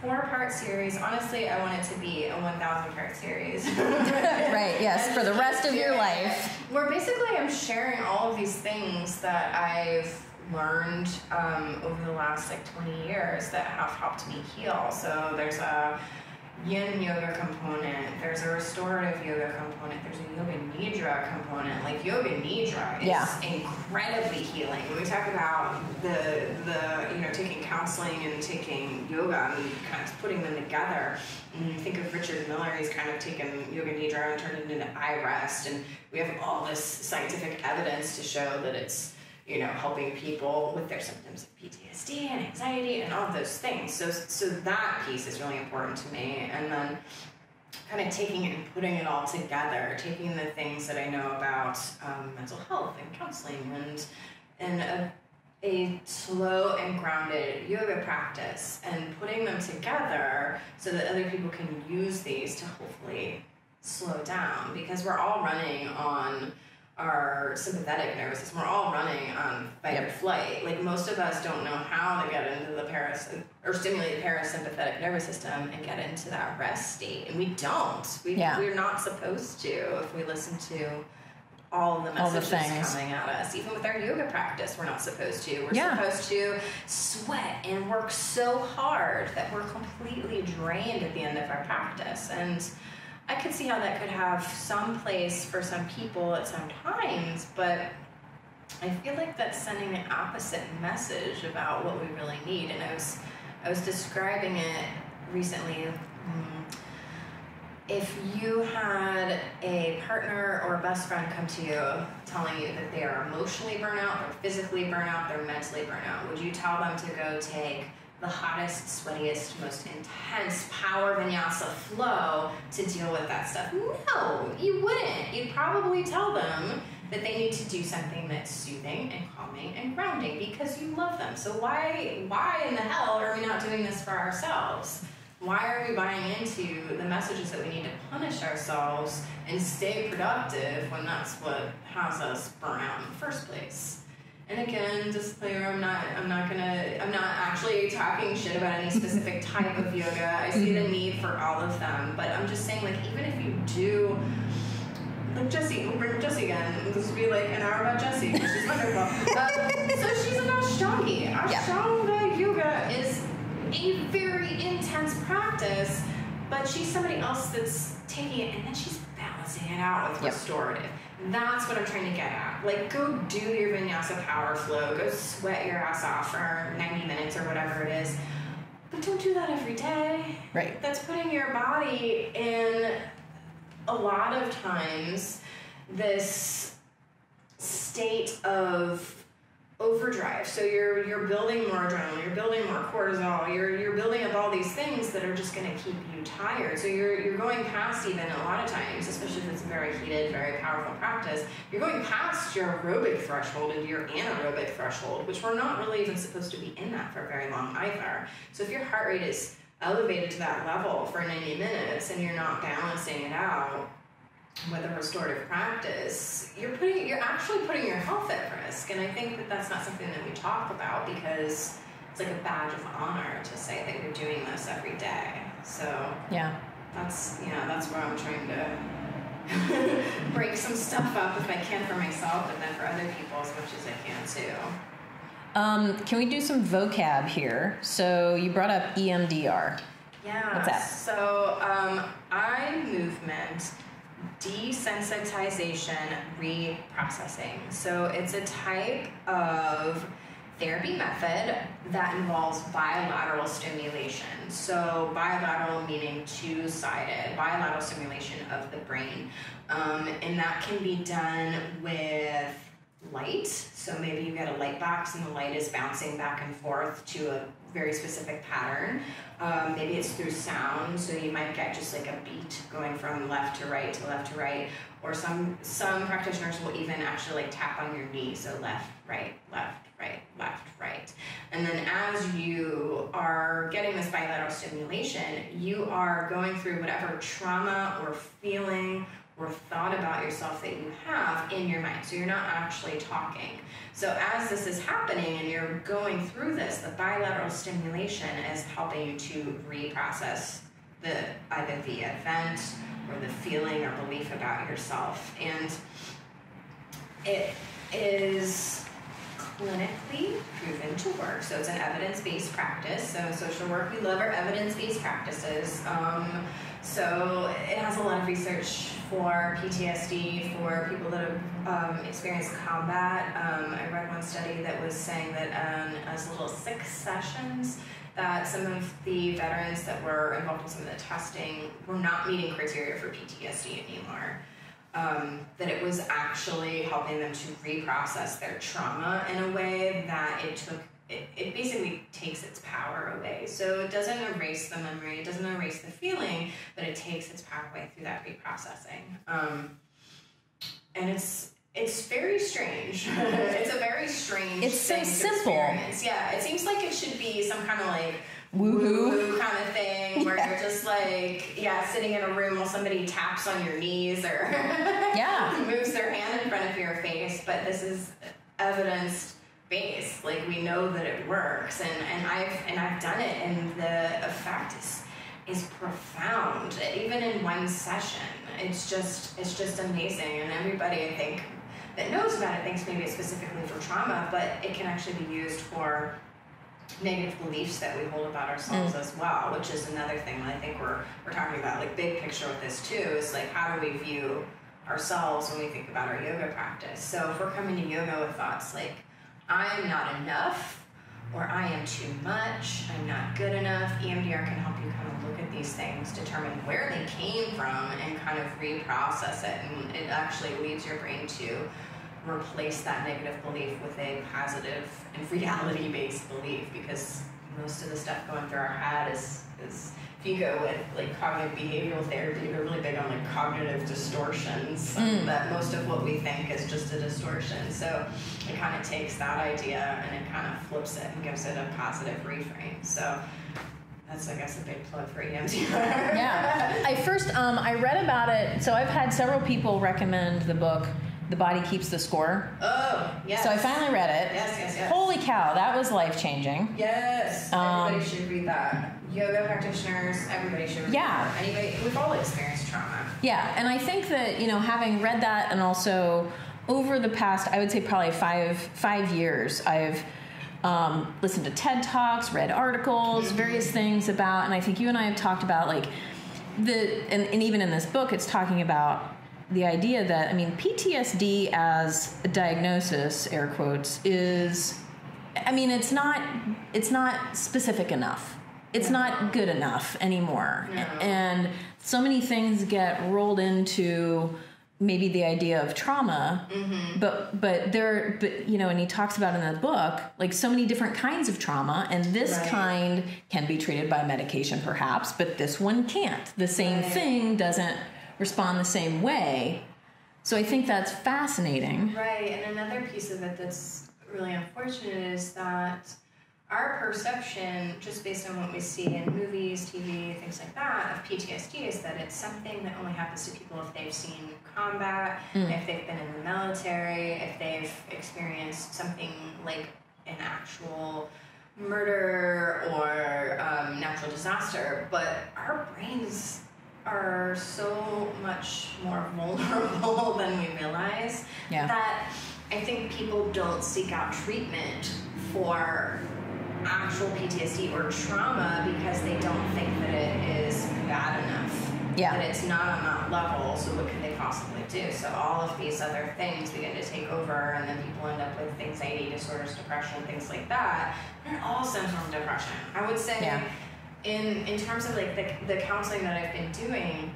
four part series. Honestly, I want it to be a 1,000 part series. right, yes, for the rest of your life. Where basically I'm sharing all of these things that I've learned um, over the last like 20 years that have helped me heal. So there's a yin yoga component, there's a restorative yoga component, there's a yoga nidra component. Like yoga nidra is yeah. incredibly healing. When we talk about the the you know taking counseling and taking yoga and kind of putting them together, and you think of Richard Miller, he's kind of taken yoga nidra and turned it into iRest, and we have all this scientific evidence to show that it's you know, helping people with their symptoms of PTSD and anxiety and all those things. So, so that piece is really important to me. And then kind of taking it and putting it all together, taking the things that I know about um, mental health and counseling and, and a, a slow and grounded yoga practice and putting them together so that other people can use these to hopefully slow down because we're all running on our sympathetic nervous system. We're all running on fight yep. or flight. Like most of us don't know how to get into the paras or stimulate the parasympathetic nervous system and get into that rest state, and we don't. We yeah. we're not supposed to if we listen to all the messages all the coming at us. Even with our yoga practice, we're not supposed to. We're yeah. supposed to sweat and work so hard that we're completely drained at the end of our practice and I could see how that could have some place for some people at some times, but I feel like that's sending the opposite message about what we really need. And I was, I was describing it recently. Mm, if you had a partner or a best friend come to you telling you that they are emotionally burnout, they're physically burnout, they're mentally burnout, would you tell them to go take the hottest, sweatiest, most intense power vinyasa flow to deal with that stuff. No, you wouldn't. You'd probably tell them that they need to do something that's soothing and calming and grounding because you love them. So why why in the hell are we not doing this for ourselves? Why are we buying into the messages that we need to punish ourselves and stay productive when that's what has us burn out in the first place? And again, disclaimer: I'm not. I'm not gonna. I'm not actually talking shit about any specific type of yoga. I see the mm-hmm. need for all of them, but I'm just saying, like, even if you do, like Jesse, bring Jesse again. This will be like an hour about Jessie. She's wonderful. uh, so she's an Ashtangi. Ashtanga yeah. yoga is a very intense practice, but she's somebody else that's taking it and then she's balancing it out with yep. restorative that's what I'm trying to get at. Like, go do your vinyasa power flow, go sweat your ass off for 90 minutes or whatever it is. But don't do that every day. Right. That's putting your body in a lot of times this state of overdrive. So you're you're building more adrenaline, you're building more cortisol, you're you're building up all these things that are just going to keep you tired. So you're you're going past even a lot of times, especially if it's a very heated, very powerful practice, you're going past your aerobic threshold into your anaerobic threshold, which we're not really even supposed to be in that for very long either. So if your heart rate is elevated to that level for 90 minutes and you're not balancing it out, with a restorative practice, you're putting you're actually putting your health at risk. And I think that that's not something that we talk about because it's like a badge of honor to say that you're doing this every day. So yeah, that's yeah, that's where I'm trying to break some stuff up if I can for myself, and then for other people as much as I can too. Um, can we do some vocab here? So you brought up EMDR. Yeah. What's that? So um, eye movement desensitization reprocessing. So it's a type of therapy method that involves bilateral stimulation. So bilateral meaning two-sided, bilateral stimulation of the brain. Um, and that can be done with light. So maybe you get a light box and the light is bouncing back and forth to a very specific pattern. Um, maybe it's through sound, so you might get just like a beat going from left to right to left to right. Or some some practitioners will even actually like tap on your knee, so left, right, left, right, left, right. And then as you are getting this bilateral stimulation, you are going through whatever trauma or feeling or thought about yourself that you have in your mind. So you're not actually talking. So as this is happening and you're going through this, the bilateral stimulation is helping you to reprocess the either the event or the feeling or belief about yourself. And it is clinically proven to work. So it's an evidence-based practice. So social work, we love our evidence-based practices. Um, so it has a lot of research for PTSD, for people that have um, experienced combat. Um, I read one study that was saying that um, as little six sessions, that some of the veterans that were involved in some of the testing were not meeting criteria for PTSD anymore. Um, that it was actually helping them to reprocess their trauma in a way that it took it, it basically takes its power away. So it doesn't erase the memory, it doesn't erase the feeling, but it takes its power away through that reprocessing. Um, and it's it's very strange. it's a very strange. It's so simple. Experience. Yeah, it seems like it should be some kind of like woo kind of thing where yeah. you're just like yeah sitting in a room while somebody taps on your knees or yeah moves their hand in front of your face. But this is evidence based. Like we know that it works, and and I've and I've done it, and the effect is is profound. Even in one session, it's just it's just amazing, and everybody I think that knows about it thinks maybe it's specifically for trauma, but it can actually be used for negative beliefs that we hold about ourselves mm. as well, which is another thing that I think we're we're talking about, like big picture with this too, is like how do we view ourselves when we think about our yoga practice. So if we're coming to yoga with thoughts like I am not enough or I am too much, I'm not good enough, EMDR can help you kind of look at these things, determine where they came from, and kind of reprocess it. And it actually leads your brain to replace that negative belief with a positive and reality based belief because most of the stuff going through our head is, is if you go with like cognitive behavioral therapy, they're really big on like cognitive distortions. Mm. That most of what we think is just a distortion. So it kind of takes that idea and it kind of flips it and gives it a positive reframe. So that's I guess a big plug for EMDR. yeah, I first um, I read about it. So I've had several people recommend the book. The Body Keeps the Score. Oh, yes. So I finally read it. Yes, yes, yes. Holy cow, that was life changing. Yes. Um, Everybody should read that yoga practitioners, everybody should. Yeah. Anybody, we've all experienced trauma. Yeah, and I think that you know, having read that, and also over the past, I would say probably five five years, I've um, listened to TED talks, read articles, various things about, and I think you and I have talked about like the, and, and even in this book, it's talking about the idea that I mean PTSD as a diagnosis, air quotes, is I mean it's not it's not specific enough it's not good enough anymore. No. And so many things get rolled into maybe the idea of trauma mm-hmm. but but there but you know and he talks about in the book like so many different kinds of trauma and this right. kind can be treated by medication perhaps but this one can't the same right. thing doesn't respond the same way so i think that's fascinating right and another piece of it that's really unfortunate is that our perception, just based on what we see in movies, TV, things like that, of PTSD is that it's something that only happens to people if they've seen combat, mm. if they've been in the military, if they've experienced something like an actual murder or um, natural disaster. But our brains are so much more vulnerable than we realize yeah. that I think people don't seek out treatment for actual PTSD or trauma because they don't think that it is bad enough. Yeah. That it's not on that level, so what could they possibly do? So all of these other things begin to take over, and then people end up with anxiety disorders, depression, things like that. And it all stems from depression. I would say, yeah. in in terms of like the, the counseling that I've been doing,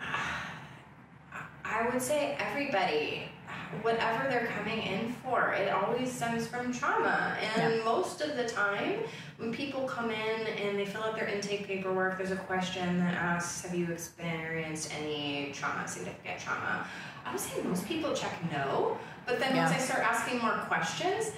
I would say everybody whatever they're coming in for. It always stems from trauma. And yeah. most of the time, when people come in and they fill out their intake paperwork, there's a question that asks, Have you experienced any trauma, significant trauma? I would say most people check no. But then yeah. once I start asking more questions,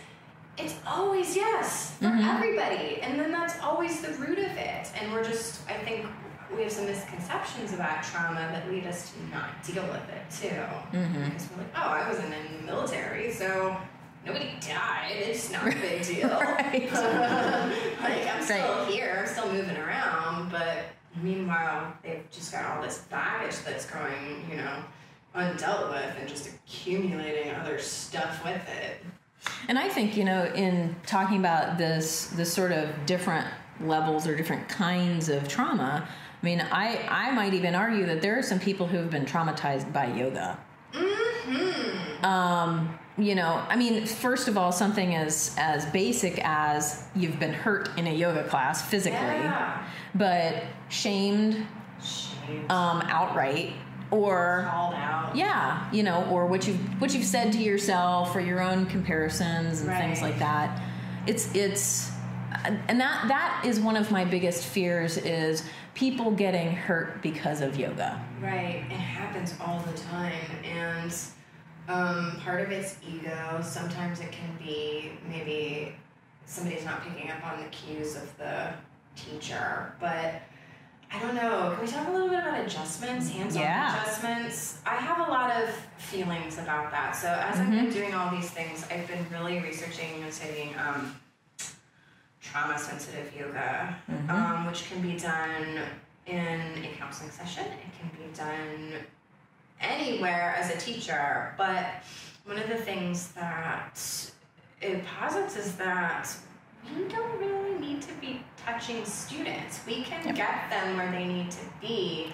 it's always yes for mm-hmm. everybody. And then that's always the root of it. And we're just, I think, we have some misconceptions about trauma that lead us to not deal with it too. Mm-hmm. Because we're like, oh, I wasn't in the military, so nobody died. It's not a big deal. like I'm still here, I'm still moving around, but meanwhile they've just got all this baggage that's going, you know, undealt with and just accumulating other stuff with it. And I think, you know, in talking about this this sort of different levels or different kinds of trauma, I mean, I I might even argue that there are some people who have been traumatized by yoga. Mm-hmm. Um, you know, I mean, first of all, something as as basic as you've been hurt in a yoga class physically, yeah. but shamed, shamed. Um, outright, or called out. Yeah, you know, or what you what you've said to yourself, or your own comparisons and right. things like that. It's it's and that that is one of my biggest fears is people getting hurt because of yoga. Right, it happens all the time, and um, part of it's ego. Sometimes it can be maybe somebody's not picking up on the cues of the teacher, but I don't know. Can we talk a little bit about adjustments, hands-on yeah. adjustments? I have a lot of feelings about that. So as mm-hmm. I've been doing all these things, I've been really researching and studying um, trauma-sensitive yoga, mm-hmm. um, which can be done in a counseling session. It can be done anywhere as a teacher. But one of the things that it posits is that we don't really need to be touching students. We can yep. get them where they need to be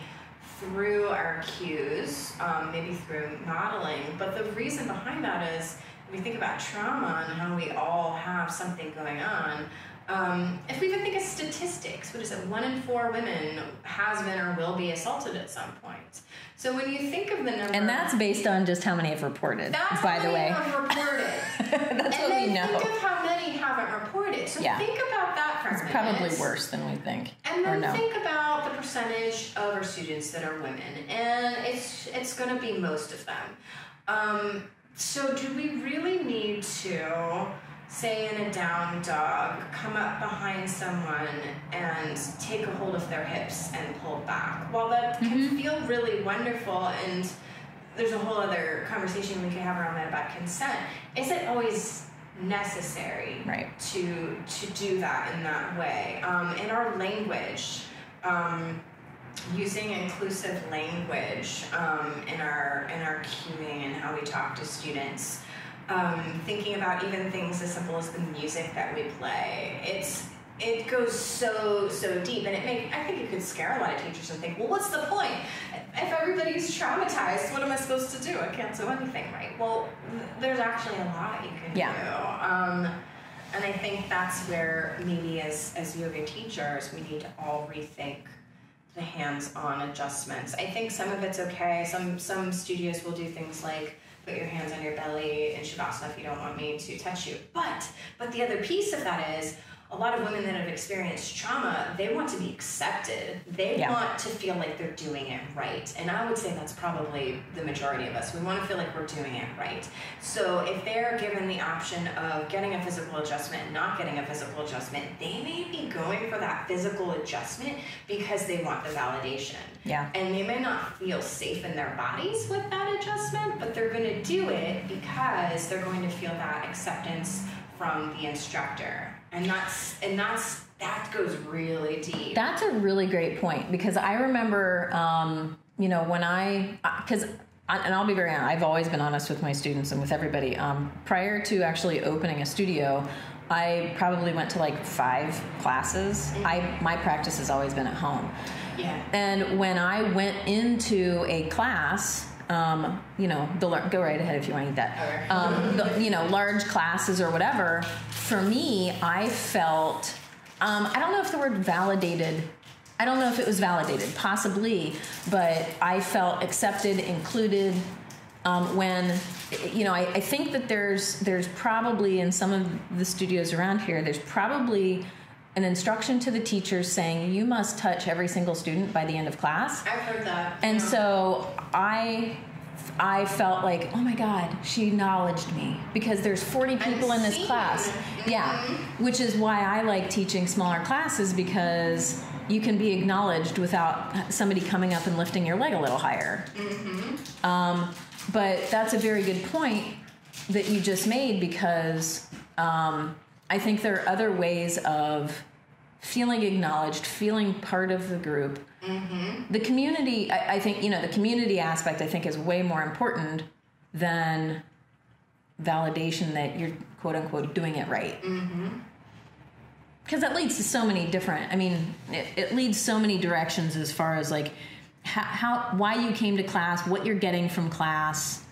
through our cues, um, maybe through modeling. But the reason behind that is we think about trauma and how we all have something going on, um, if we even think of statistics, what is it? One in four women has been or will be assaulted at some point. So when you think of the number, and that's based on just how many have reported. That's by the way, have reported. that's and what we know. Think of how many haven't reported. So yeah. think about that for it's probably worse than we think. And then no. think about the percentage of our students that are women, and it's it's going to be most of them. Um, so do we really need to? Say in a down dog, come up behind someone and take a hold of their hips and pull back. While that mm-hmm. can feel really wonderful and there's a whole other conversation we could have around that about consent, is it always necessary right. to to do that in that way? Um, in our language, um, using inclusive language um, in our in our cueing and how we talk to students um, thinking about even things as simple as the music that we play. It's it goes so so deep, and it may I think it could scare a lot of teachers and think, well, what's the point? If everybody's traumatized, what am I supposed to do? I can't do anything right. Well, there's actually a lot you can yeah. do. Um, and I think that's where maybe as as yoga teachers, we need to all rethink the hands-on adjustments. I think some of it's okay. Some some studios will do things like put your hands on your belly in Shavasana if you don't want me to touch you. But but the other piece of that is a lot of women that have experienced trauma, they want to be accepted. They yeah. want to feel like they're doing it right. And I would say that's probably the majority of us. We want to feel like we're doing it right. So if they're given the option of getting a physical adjustment and not getting a physical adjustment, they may be going for that physical adjustment because they want the validation. Yeah. And they may not feel safe in their bodies with that adjustment, but they're going to do it because they're going to feel that acceptance from the instructor and that's and that's that goes really deep that's a really great point because i remember um, you know when i because and I'll be very honest, I've always been honest with my students and with everybody. Um, prior to actually opening a studio, I probably went to like five classes. Mm-hmm. I my practice has always been at home. Yeah. And when I went into a class, um, you know, the go right ahead if you want to eat that. Um, the, you know, large classes or whatever. For me, I felt um, I don't know if the word validated. I don't know if it was validated, possibly, but I felt accepted, included. Um, when you know, I, I think that there's there's probably in some of the studios around here, there's probably an instruction to the teachers saying you must touch every single student by the end of class. I've heard that. And yeah. so I I felt like, oh my God, she acknowledged me because there's 40 people in this class. Mm-hmm. Yeah, which is why I like teaching smaller classes because you can be acknowledged without somebody coming up and lifting your leg a little higher. Mm-hmm. Um, but that's a very good point that you just made because um, I think there are other ways of feeling acknowledged, feeling part of the group. Mm-hmm. The community, I, I, think, you know, the community aspect, I think, is way more important than validation that you're quote unquote doing it right. Mm-hmm because that leads to so many different i mean it, it, leads so many directions as far as like how, how, why you came to class what you're getting from class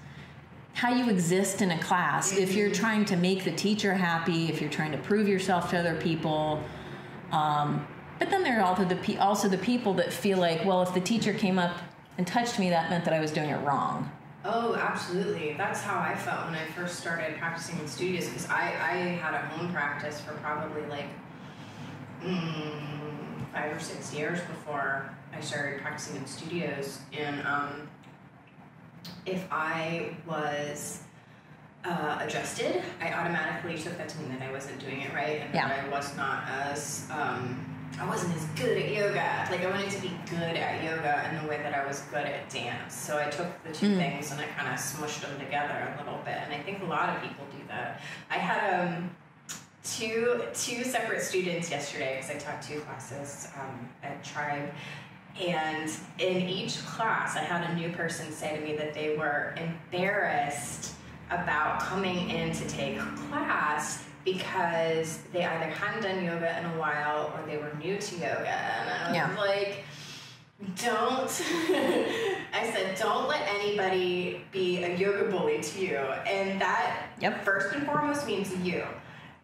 how you exist in a class mm-hmm. if you're mm-hmm. trying to make the teacher happy if you're trying to prove yourself to other people um, but then there are also the, also the people that feel like well if the teacher came up and touched me that meant that i was doing it wrong Oh, absolutely. That's how I felt when I first started practicing in studios because I, I had a home practice for probably like mm, five or six years before I started practicing in studios. And um, if I was uh, adjusted, I automatically took that to mean that I wasn't doing it right and yeah. that I was not as um, I wasn't as good at yoga. Like I wanted to be good at yoga in the way that I was good at dance. So I took the two mm. things and I kind of smushed them together a little bit. And I think a lot of people do that. I had um, two two separate students yesterday because I taught two classes um, at Tribe. And in each class, I had a new person say to me that they were embarrassed about coming in to take class because they either hadn't done yoga in a while or they were new to yoga. And I was yeah. like, don't, I said, don't let anybody be a yoga bully to you. And that, yep. first and foremost, means you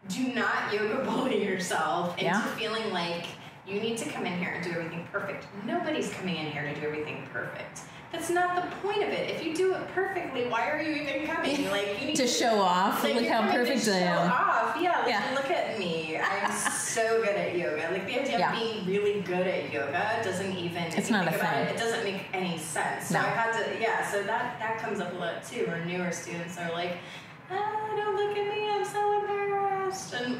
do not yoga bully yourself into yeah. feeling like you need to come in here and do everything perfect. Nobody's coming in here to do everything perfect. That's not the point of it. If you do it perfectly, why are you even coming? Like you need to, to show off. Like, look how perfect I am. Show off. Yeah, like, yeah. Look at me. I'm so good at yoga. Like the idea yeah. of being really good at yoga doesn't even. It's not a thing. It, it, doesn't make any sense. So no. I had to. Yeah. So that that comes up a lot too. Where newer students are like, oh, don't look at me. I'm so embarrassed and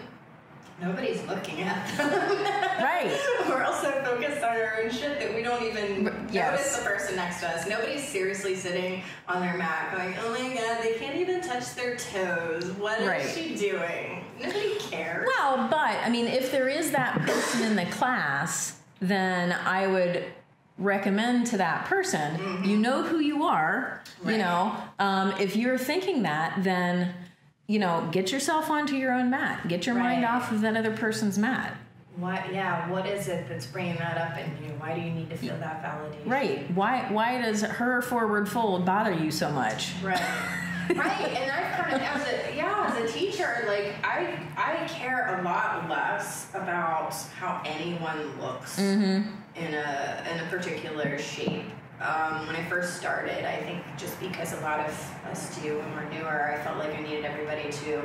nobody's looking at them. right. We're also focused on our own shit that we don't even yes. notice the person next to us. Nobody's seriously sitting on their mat going, oh my god, they can't even touch their toes. What right. is she doing? Nobody cares. Well, but I mean, if there is that person in the class, then I would recommend to that person, mm-hmm. you know who you are. Right. You know, um, if you're thinking that, then you know, get yourself onto your own mat. Get your right. mind off of that other person's mat. What? Yeah. What is it that's bringing that up in you? Why do you need to feel that validation? Right. Why? Why does her forward fold bother you so much? Right. right. And I've kind of as a yeah as a teacher, like I I care a lot less about how anyone looks mm-hmm. in a in a particular shape um, when I first started. I think just because a lot of us do when we're newer, I felt like I needed everybody to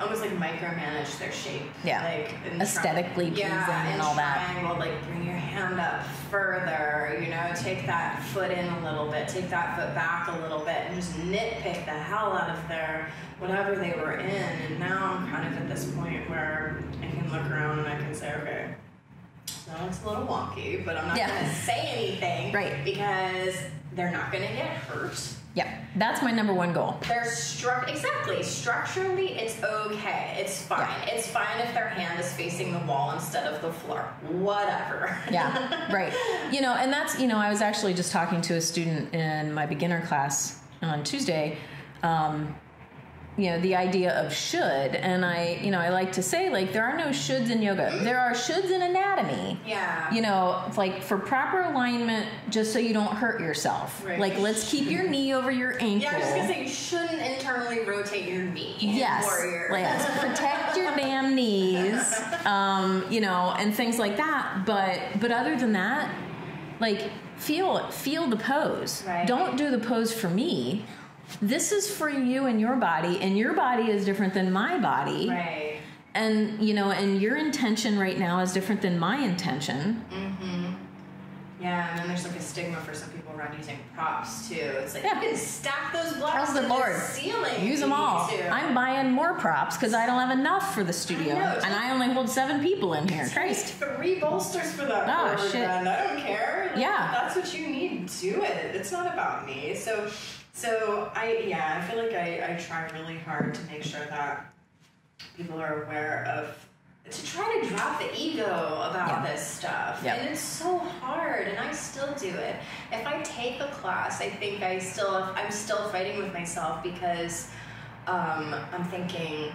almost like micromanage their shape. Yeah. Like aesthetically pleasing yeah, and all triangle, that. Like bring your hand up further, you know, take that foot in a little bit, take that foot back a little bit, and just nitpick the hell out of their whatever they were in. And now I'm kind of at this point where I can look around and I can say, okay, so it's a little wonky, but I'm not yeah. going to say anything. Right. Because they're not going to get hurt. Yeah, that's my number one goal. They're struck exactly structurally. It's okay. It's fine. Yeah. It's fine if their hand is facing the wall instead of the floor. Whatever. yeah, right. You know, and that's you know, I was actually just talking to a student in my beginner class on Tuesday. Um, you know the idea of should. And i you know i like to say like there are no shoulds in yoga. There are shoulds in anatomy. Yeah. You know it's like for proper alignment just so you don't hurt yourself. Right. like let's keep your knee over your ankle. Yeah i was gonna say you shouldn't internally rotate your knee yes. warrior. yes protect your damn knees um you know and things like that. But but other than that like feel feel the pose. Right. don't do the pose for me this is for you and your body, and your body is different than my body. Right. And, you know, and your intention right now is different than my intention. Mm-hmm. Yeah, and then there's like a stigma for some people around using props too. It's like Yeah. you can stack those blocks How's the to Lord? the ceiling. Use them all. I'm buying more props because I don't have enough for the studio, I and I only hold seven people in here. Christ. three bolsters for that board, shit. I don't care. Yeah. if that's what you need. Do it. It's not about me. So, so I yeah, I feel like I I try really hard to make sure that people are aware of to try to drop the ego about Yeah. this stuff. Yeah. And it's so hard and I still do it. If I take a class, I think I still I'm still fighting with myself because um, I'm thinking,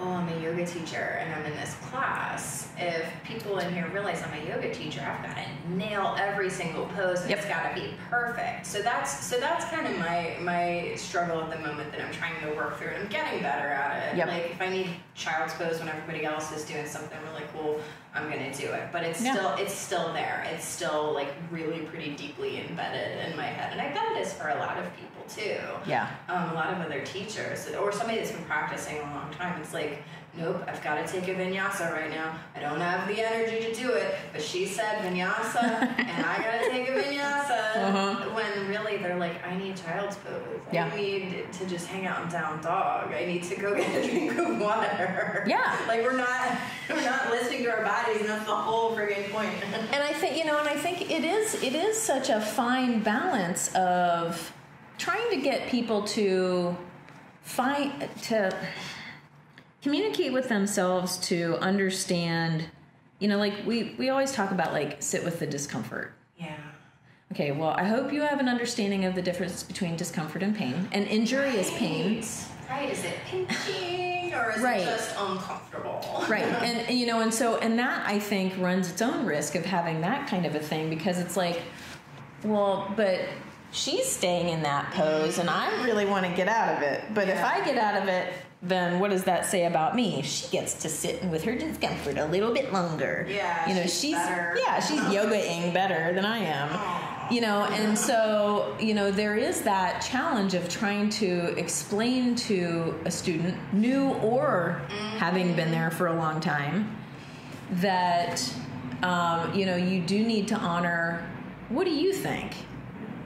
oh, I'm a yoga teacher and I'm in this class. If people in here realize I'm a yoga teacher, I've got to nail every single pose and Yep. it's got to be perfect. So that's so that's kind of my my struggle at the moment that I'm trying to work through, and I'm getting better at it. Yep. Like if I need child's pose when everybody else is doing something really cool, I'm gonna do it. But it's Yeah. still it's still there. It's still like really pretty deeply embedded in my head, and I bet it is for a lot of people too Yeah. um, a lot of other teachers or somebody that's been practicing a long time. It's like, nope, I've got to take a vinyasa right now. I don't have the energy to do it, but she said vinyasa, and I got to take a vinyasa. Uh-huh. When really they're like, I need child's pose. Yeah. I need to just hang out and down dog. I need to go get a drink of water. Yeah. like we're not we're not listening to our bodies, and that's the whole friggin' point. and I think you know, and I think it is it is such a fine balance of trying to get people to find to communicate with themselves to understand. You know, like we we always talk about like sit with the discomfort. yeah. Okay, well, I hope you have an understanding of the difference between discomfort and pain. And injury is pain. Right. Is it pinching or is Right. it just uncomfortable? right and, and, you know and so and that i think runs its own risk of having that kind of a thing because it's like well but she's staying in that pose and i really want to get out of it. But if i get out of it then what does that say about me? She gets to sit with her discomfort a little bit longer. Yeah, you know she's she's yeah she's yogaing better than i am. You know and so you know there is that challenge of trying to explain to a student new or having been there for a long time that um, you know you do need to honor what do you think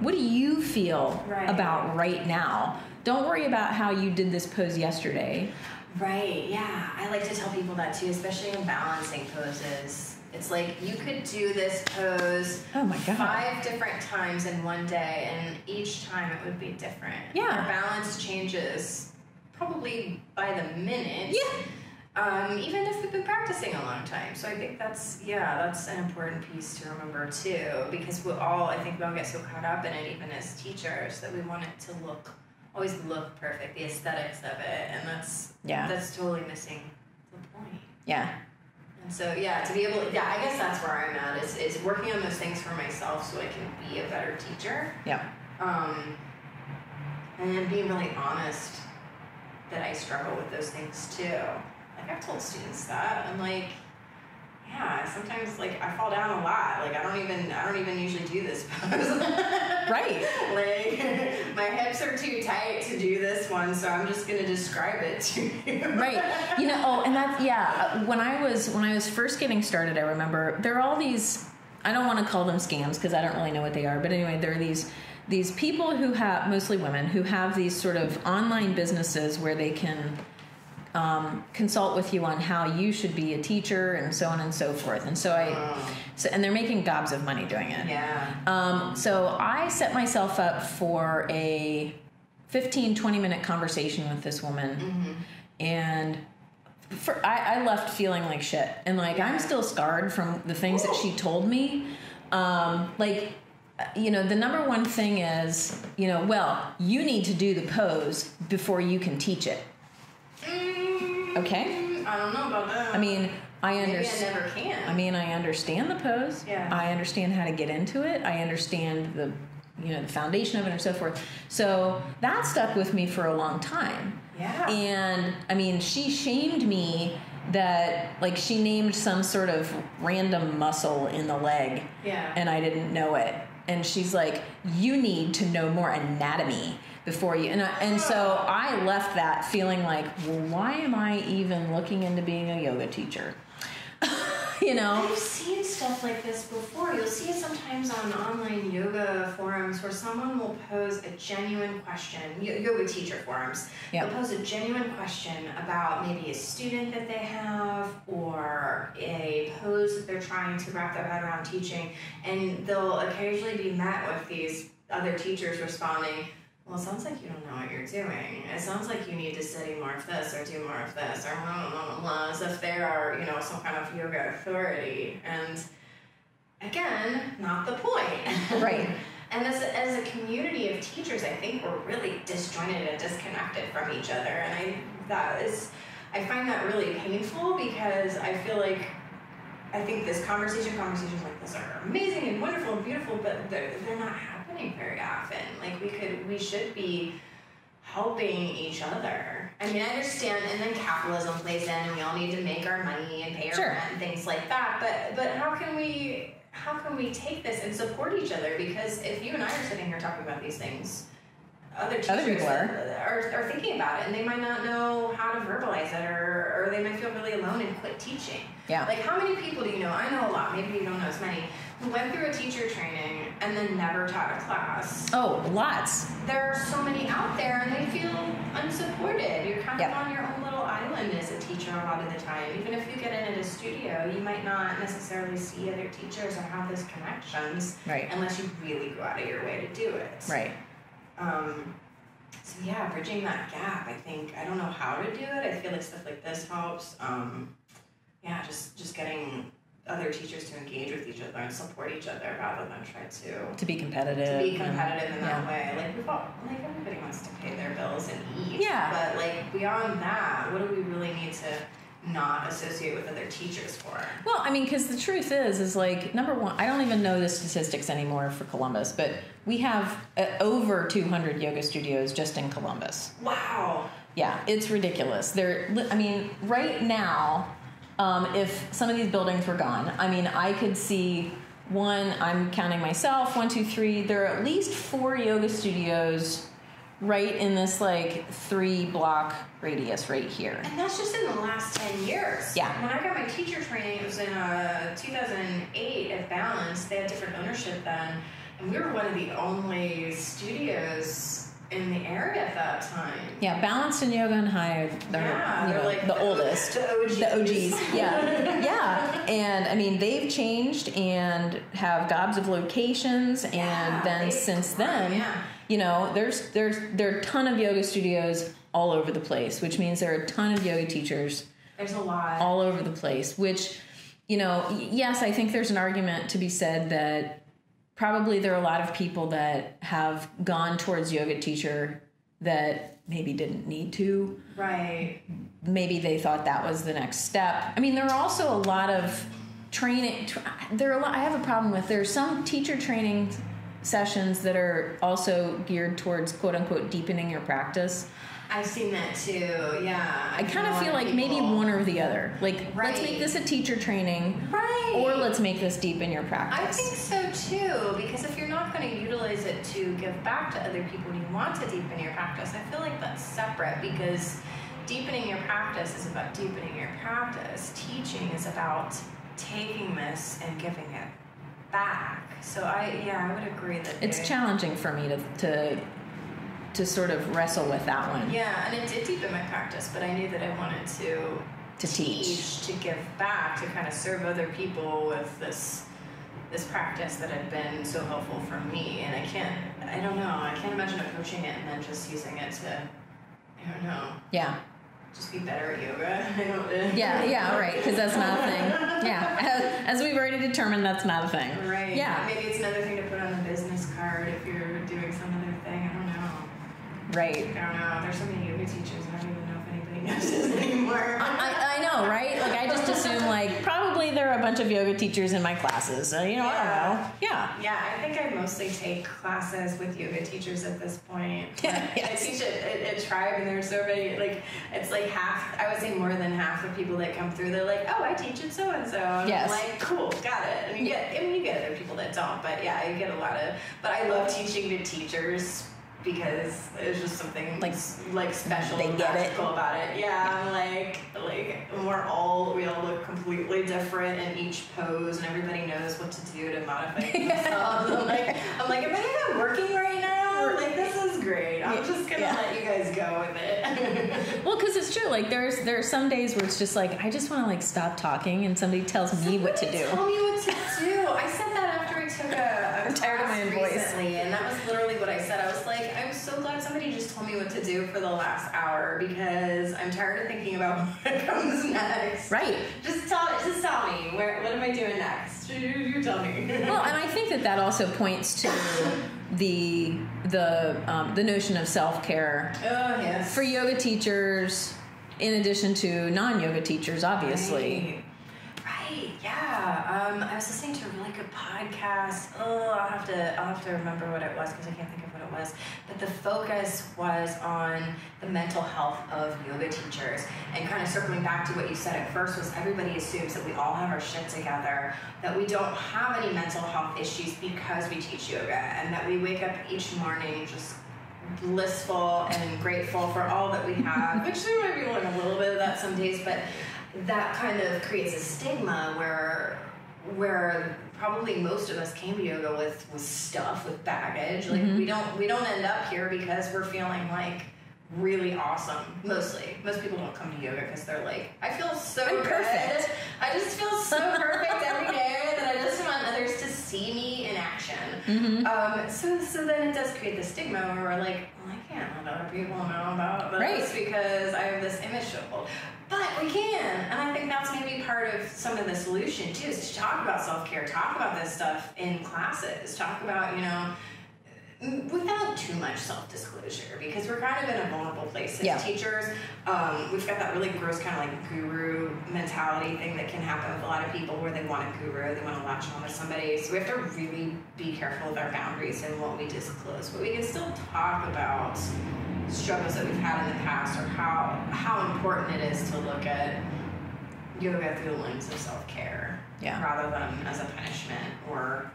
what do you feel Right. about right now don't worry about how you did this pose yesterday Right, yeah. I like to tell people that too, especially in balancing poses. It's like you could do this pose Oh my God. five different times in one day, and each time it would be different. Yeah. Your balance changes probably by the minute. Yeah. Um, even if we've been practicing a long time. So I think that's yeah, that's an important piece to remember too, because we all I think we all get so caught up in it, even as teachers, that we want it to look always look perfect, the aesthetics of it, and that's Yeah. that's totally missing the point. yeah And so yeah, to be able yeah, I guess that's where I'm at is is working on those things for myself so I can be a better teacher. yeah Um, and then being really honest that I struggle with those things too. Like I've told students that. I'm like, yeah, sometimes like I fall down a lot. Like I don't even I don't even usually do this pose. right like my hips are too tight to do this one, so I'm just gonna describe it to you. right you know oh and that's yeah when i was when i was first getting started i remember there are all these i don't want to call them scams because i don't really know what they are but anyway there are these these people who have mostly women who have these sort of online businesses where they can um, consult with you on how you should be a teacher and so on and so forth and so i so, and they're making gobs of money doing it Yeah. um, so I set myself up for a 15, 20 minute conversation with this woman. And for, I, I left feeling like shit. And like, I'm still scarred from the things that she told me. Um, like, you know, the number one thing is, you know, well, you need to do the pose before you can teach it. Okay? I don't know about that. I mean, I maybe I understand. never can. I mean, I understand the pose. Yeah. I understand how to get into it. I understand the, you know, the foundation of it and so forth. So that stuck with me for a long time. Yeah. And I mean, she shamed me that, like, she named some sort of random muscle in the leg, yeah. and I didn't know it. And she's like, "You need to know more anatomy." Before you and I, and so I left that feeling like, well, why am I even looking into being a yoga teacher? you know. I've seen stuff like this before. You'll see it sometimes on online yoga forums where someone will pose a genuine question, yoga teacher forums. Yep. They'll pose a genuine question about maybe a student that they have or a pose that they're trying to wrap their head around teaching, and they'll occasionally be met with these other teachers responding, well, it sounds like you don't know what you're doing. It sounds like you need to study more of this or do more of this or blah, blah, blah, blah, as if they are, you know, some kind of yoga authority. And again, not the point. Right. and as a, as a community of teachers, I think we're really disjointed and disconnected from each other. And I, that is, I find that really painful because I feel like I think this conversation, conversations like this are amazing and wonderful and beautiful, but they're, they're not happening very often. Like we could, we should be helping each other. I mean, I understand, and then capitalism plays in, and we all need to make our money and pay our sure. rent and things like that. But but how can we how can we take this and support each other? Because if you and I are sitting here talking about these things, other teachers other people are. are. Are, thinking about it and they might not know how to verbalize it or, or they might feel really alone and quit teaching. Yeah. Like how many people do you know? I know a lot, maybe you don't know as many, went through a teacher training and then never taught a class. Oh, lots. There are so many out there and they feel unsupported. You're kind yep. of on your own little island as a teacher a lot of the time. Even if you get in at a studio, you might not necessarily see other teachers or have those connections right. unless you really go out of your way to do it. Right. Um, so yeah, bridging that gap. I think I don't know how to do it. I feel like stuff like this helps. Um, yeah, just just getting other teachers to engage with each other and support each other rather than try to to be competitive. To be competitive and, in that yeah. way. Like we've all like everybody wants to pay their bills and eat. Yeah. But like beyond that, what do we really need to not associate with other teachers for? Well, I mean, because the truth is, is like number one, I don't even know the statistics anymore for Columbus, but we have uh, over 200 yoga studios just in Columbus. Wow. Yeah, it's ridiculous. There, I mean, right now, um, if some of these buildings were gone, I mean, I could see one. I'm counting myself. One, two, three. There are at least four yoga studios right in this like three block radius right here. And that's just in the last 10 years. Yeah. When I got my teacher training, it was in uh, 2008 at Balance. They had different ownership then. And we were one of the only studios in the area at that time. Yeah, Balance and Yoga on High, they're, yeah, you know, like the, the oldest. The OGs. The OGs, yeah. yeah. And I mean, they've changed and have gobs of locations. And yeah, then since then, yeah. you know, there's, there's, there are a ton of yoga studios all over the place, which means there are a ton of yoga teachers. There's a lot. All over the place, which, you know, yes, I think there's an argument to be said that probably there are a lot of people that have gone towards yoga teacher that maybe didn't need to. Right. Maybe they thought that was the next step. I mean, there are also a lot of training. There are a lot. I have a problem with. there are some teacher training sessions that are also geared towards quote unquote deepening your practice. I've seen that too. Yeah. I, I kind of feel like people. maybe one or the other. Like, right. let's make this a teacher training, right? Or let's make this deep in your practice. I think so too, because if you're not going to utilize it to give back to other people and you want to deepen your practice, I feel like that's separate because deepening your practice is about deepening your practice. Teaching is about taking this and giving it back. So I, yeah, I would agree that it's challenging for me to to to sort of wrestle with that one. Yeah, and it did deepen my practice, but I knew that I wanted to to teach, teach to give back, to kind of serve other people with this this practice that had been so helpful for me. And I can't, I don't know, I can't imagine approaching it and then just using it to, I don't know. Yeah. Just be better at yoga. I don't. yeah, yeah, right. Because that's not a thing. Yeah, as, as, we've already determined, that's not a thing. Right. Yeah. Maybe it's another thing to put on the business card if you're doing some other thing. I don't know. Right. I don't know. There's so many yoga teachers. I don't even know if anybody knows this anymore. I, I, know, right? Like I just assume like probably there are a bunch of yoga teachers in my classes. So, you know, yeah. I don't know. Yeah. Yeah, I think I mostly take classes with yoga teachers at this point. Yeah, yes. I teach at, a tribe, and there's so many. Like it's like half. I would say more than half the people that come through. They're like, oh, I teach at so and so. Yes. I'm like, cool, got it. And you get. I mean, you get other people that don't, but yeah, you get a lot of. But I love teaching to teachers because it's just something like like special they and get magical about it. Yeah, like like we're all we all look completely different in each pose, and everybody knows what to do to modify themselves. I'm like, I'm like, am I even working right now? Like this is great. I'm just gonna yeah. let you guys go with it. well, because it's true. Like there's there are some days where it's just like I just want to like stop talking, and somebody tells somebody me what to do. Tell me what to do. I said that I took a. I'm tired of my own voice. And that was literally what I said. I was like, I'm so glad somebody just told me what to do for the last hour because I'm tired of thinking about what comes next. Right. Just tell just tell me where what am I doing next? You, you tell me. well, and I think that that also points to the the um, the notion of self care. Oh yes. For yoga teachers, in addition to non yoga teachers, obviously. Right. Right. Yeah. Um, I was listening to a really good podcast. Oh, I'll have to I'll have to remember what it was because I can't think of what it was. But the focus was on the mental health of yoga teachers and kind of circling back to what you said at first was everybody assumes that we all have our shit together, that we don't have any mental health issues because we teach yoga, and that we wake up each morning just blissful and grateful for all that we have, which there might be like a little bit of that some days, but that kind of creates a stigma where where probably most of us came to yoga with with stuff with baggage. Like mm-hmm. we don't we don't end up here because we're feeling like really awesome mostly. Most people don't come to yoga because they're like i feel so I'm good. perfect. I just feel so perfect every day that i just want others to see me in action. Mm-hmm. um, so so then it does create the stigma where we're like well, i can't let other people know about this right. because i have this image to uphold but we can, and I think that's maybe part of some of the solution too, is to talk about self care, talk about this stuff in classes, talk about, you know, without too much self disclosure because we're kind of in a vulnerable place as yeah. teachers. Um, we've got that really gross kind of like guru mentality thing that can happen with a lot of people where they want a guru, they want to latch on to somebody. So we have to really be careful with our boundaries and what we disclose. But we can still talk about struggles that we've had in the past or how how important it is to look at yoga through the lens of self care yeah. rather than as a punishment or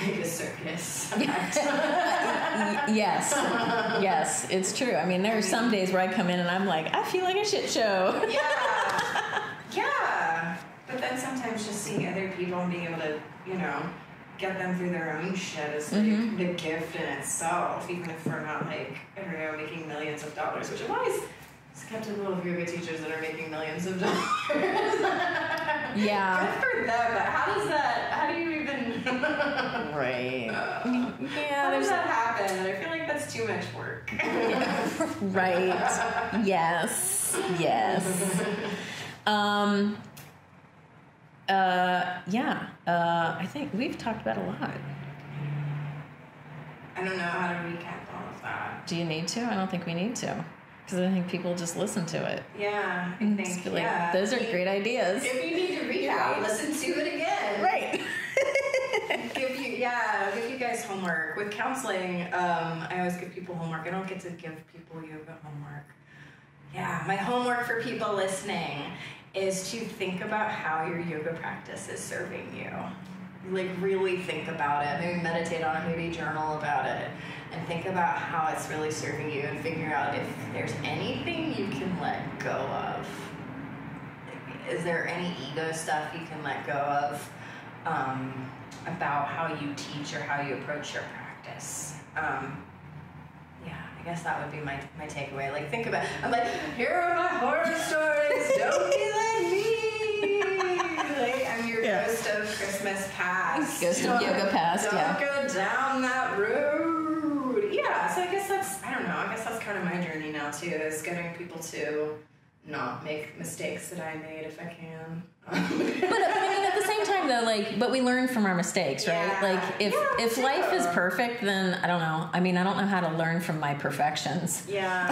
like a circus. yes, yes, it's true. I mean, there are some days where I come in and I'm like, I feel like a shit show. yeah, yeah. But then sometimes just seeing other people and being able to, you know, get them through their own shit is like mm-hmm. the gift in itself, even if we're not like, I don't know, making millions of dollars, which I'm always skeptical of yoga teachers that are making millions of dollars. yeah. Good for them, but how does that, how do you. Right. Uh, yeah. How does that happen? I feel like that's too much work. right. Yes. Yes. Um, uh, yeah, uh, I think we've talked about a lot. I don't know how to recap all of that. Do you need to? I don't think we need to. Because I think people just listen to it. Yeah, I think, just like, yeah. Those are great ideas. If you need to recap, right. listen to it again. Yeah, give you guys homework. With counseling, um, I always give people homework. I don't get to give people yoga homework. Yeah, my homework for people listening is to think about how your yoga practice is serving you. Like, really think about it. Maybe meditate on it, maybe journal about it, and think about how it's really serving you and figure out if there's anything you can let go of. Is there any ego stuff you can let go of um, about how you teach or how you approach your practice? Um, yeah, I guess that would be my, my takeaway. Like, think about I'm like, here are my horror stories. Don't be like me. Like, I'm your yeah. ghost of Christmas past. Ghost of yoga past, don't yeah. go down that road. Yeah, so I guess that's, I don't know, I guess that's kind of my journey now, too, is getting people to not make mistakes that I made if I can. but, I mean, at the same time, though, like, but we learn from our mistakes, right? Yeah. Like, if yeah, if life is perfect, then I don't know. I mean, I don't know how to learn from my perfections. Yeah.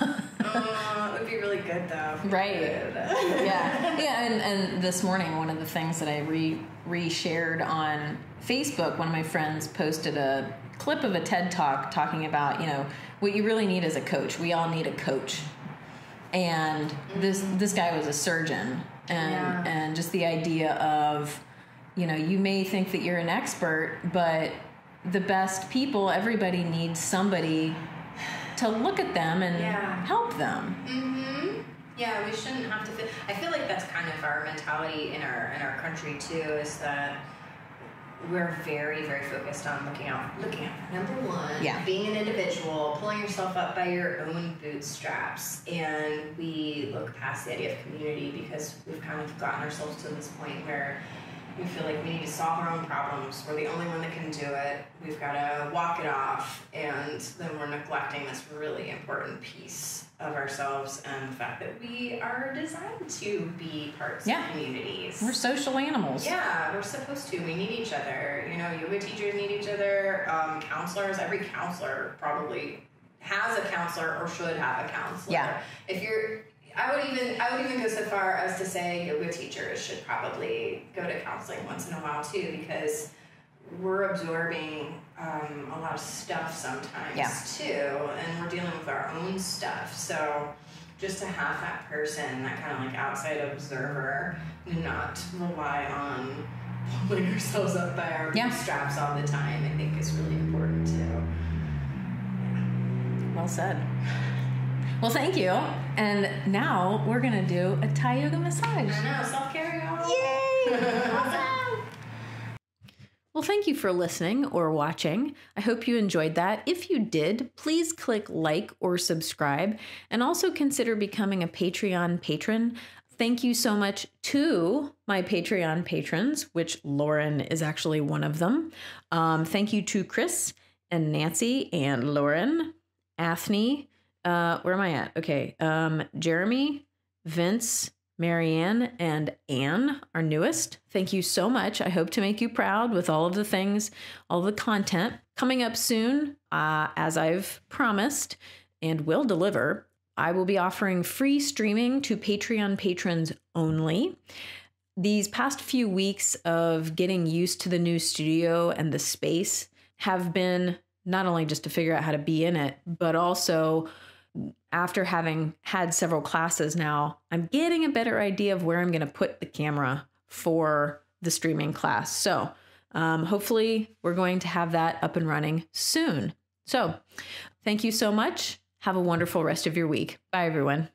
uh, it would be really good, though. Right. yeah. Yeah. And, and this morning, one of the things that I re re-shared on Facebook, one of my friends posted a clip of a TED talk talking about, you know, what you really need is a coach. We all need a coach and this this guy was a surgeon and yeah. and just the idea of you know you may think that you're an expert but the best people everybody needs somebody to look at them and yeah. help them. Mm-hmm. Yeah, we shouldn't have to. Feel, I feel like that's kind of our mentality in our in our country too. Is that we're very very focused on looking out looking out number one yeah. being an individual pulling yourself up by your own bootstraps. And we look past the idea of community because we've kind of gotten ourselves to this point where we feel like we need to solve our own problems we're the only one that can do it we've got to walk it off and then we're neglecting this really important piece of ourselves and the fact that we are designed to be parts yeah. of communities. We're social animals. Yeah, we're supposed to. We need each other. You know, yoga teachers need each other. Um, counselors, every counselor probably has a counselor or should have a counselor. Yeah. If you're I would even I would even go so far as to say yoga teachers should probably go to counseling once in a while too because we're absorbing um, a lot of stuff sometimes yeah. too, and we're dealing with our own stuff. So just to have that person, that kind of like outside observer, not rely on pulling ourselves up by our yeah. straps all the time, I think is really important too. Yeah. Well said. Well, thank you. And now we're gonna do a Thai yoga massage. I know, self care. Yay! Well, thank you for listening or watching. I hope you enjoyed that. If you did, please click like or subscribe and also consider becoming a Patreon patron. Thank you so much to my Patreon patrons, which Lauren is actually one of them. Um, thank you to Chris and Nancy and Lauren, Athney. Uh, where am I at? Okay. Um, Jeremy, Vince, Marianne and Anne, our newest. Thank you so much. I hope to make you proud with all of the things, all the content coming up soon, uh, as I've promised and will deliver. I will be offering free streaming to Patreon patrons only. These past few weeks of getting used to the new studio and the space have been not only just to figure out how to be in it, but also after having had several classes now, I'm getting a better idea of where I'm going to put the camera for the streaming class. So, um, hopefully, we're going to have that up and running soon. So, thank you so much. Have a wonderful rest of your week. Bye, everyone.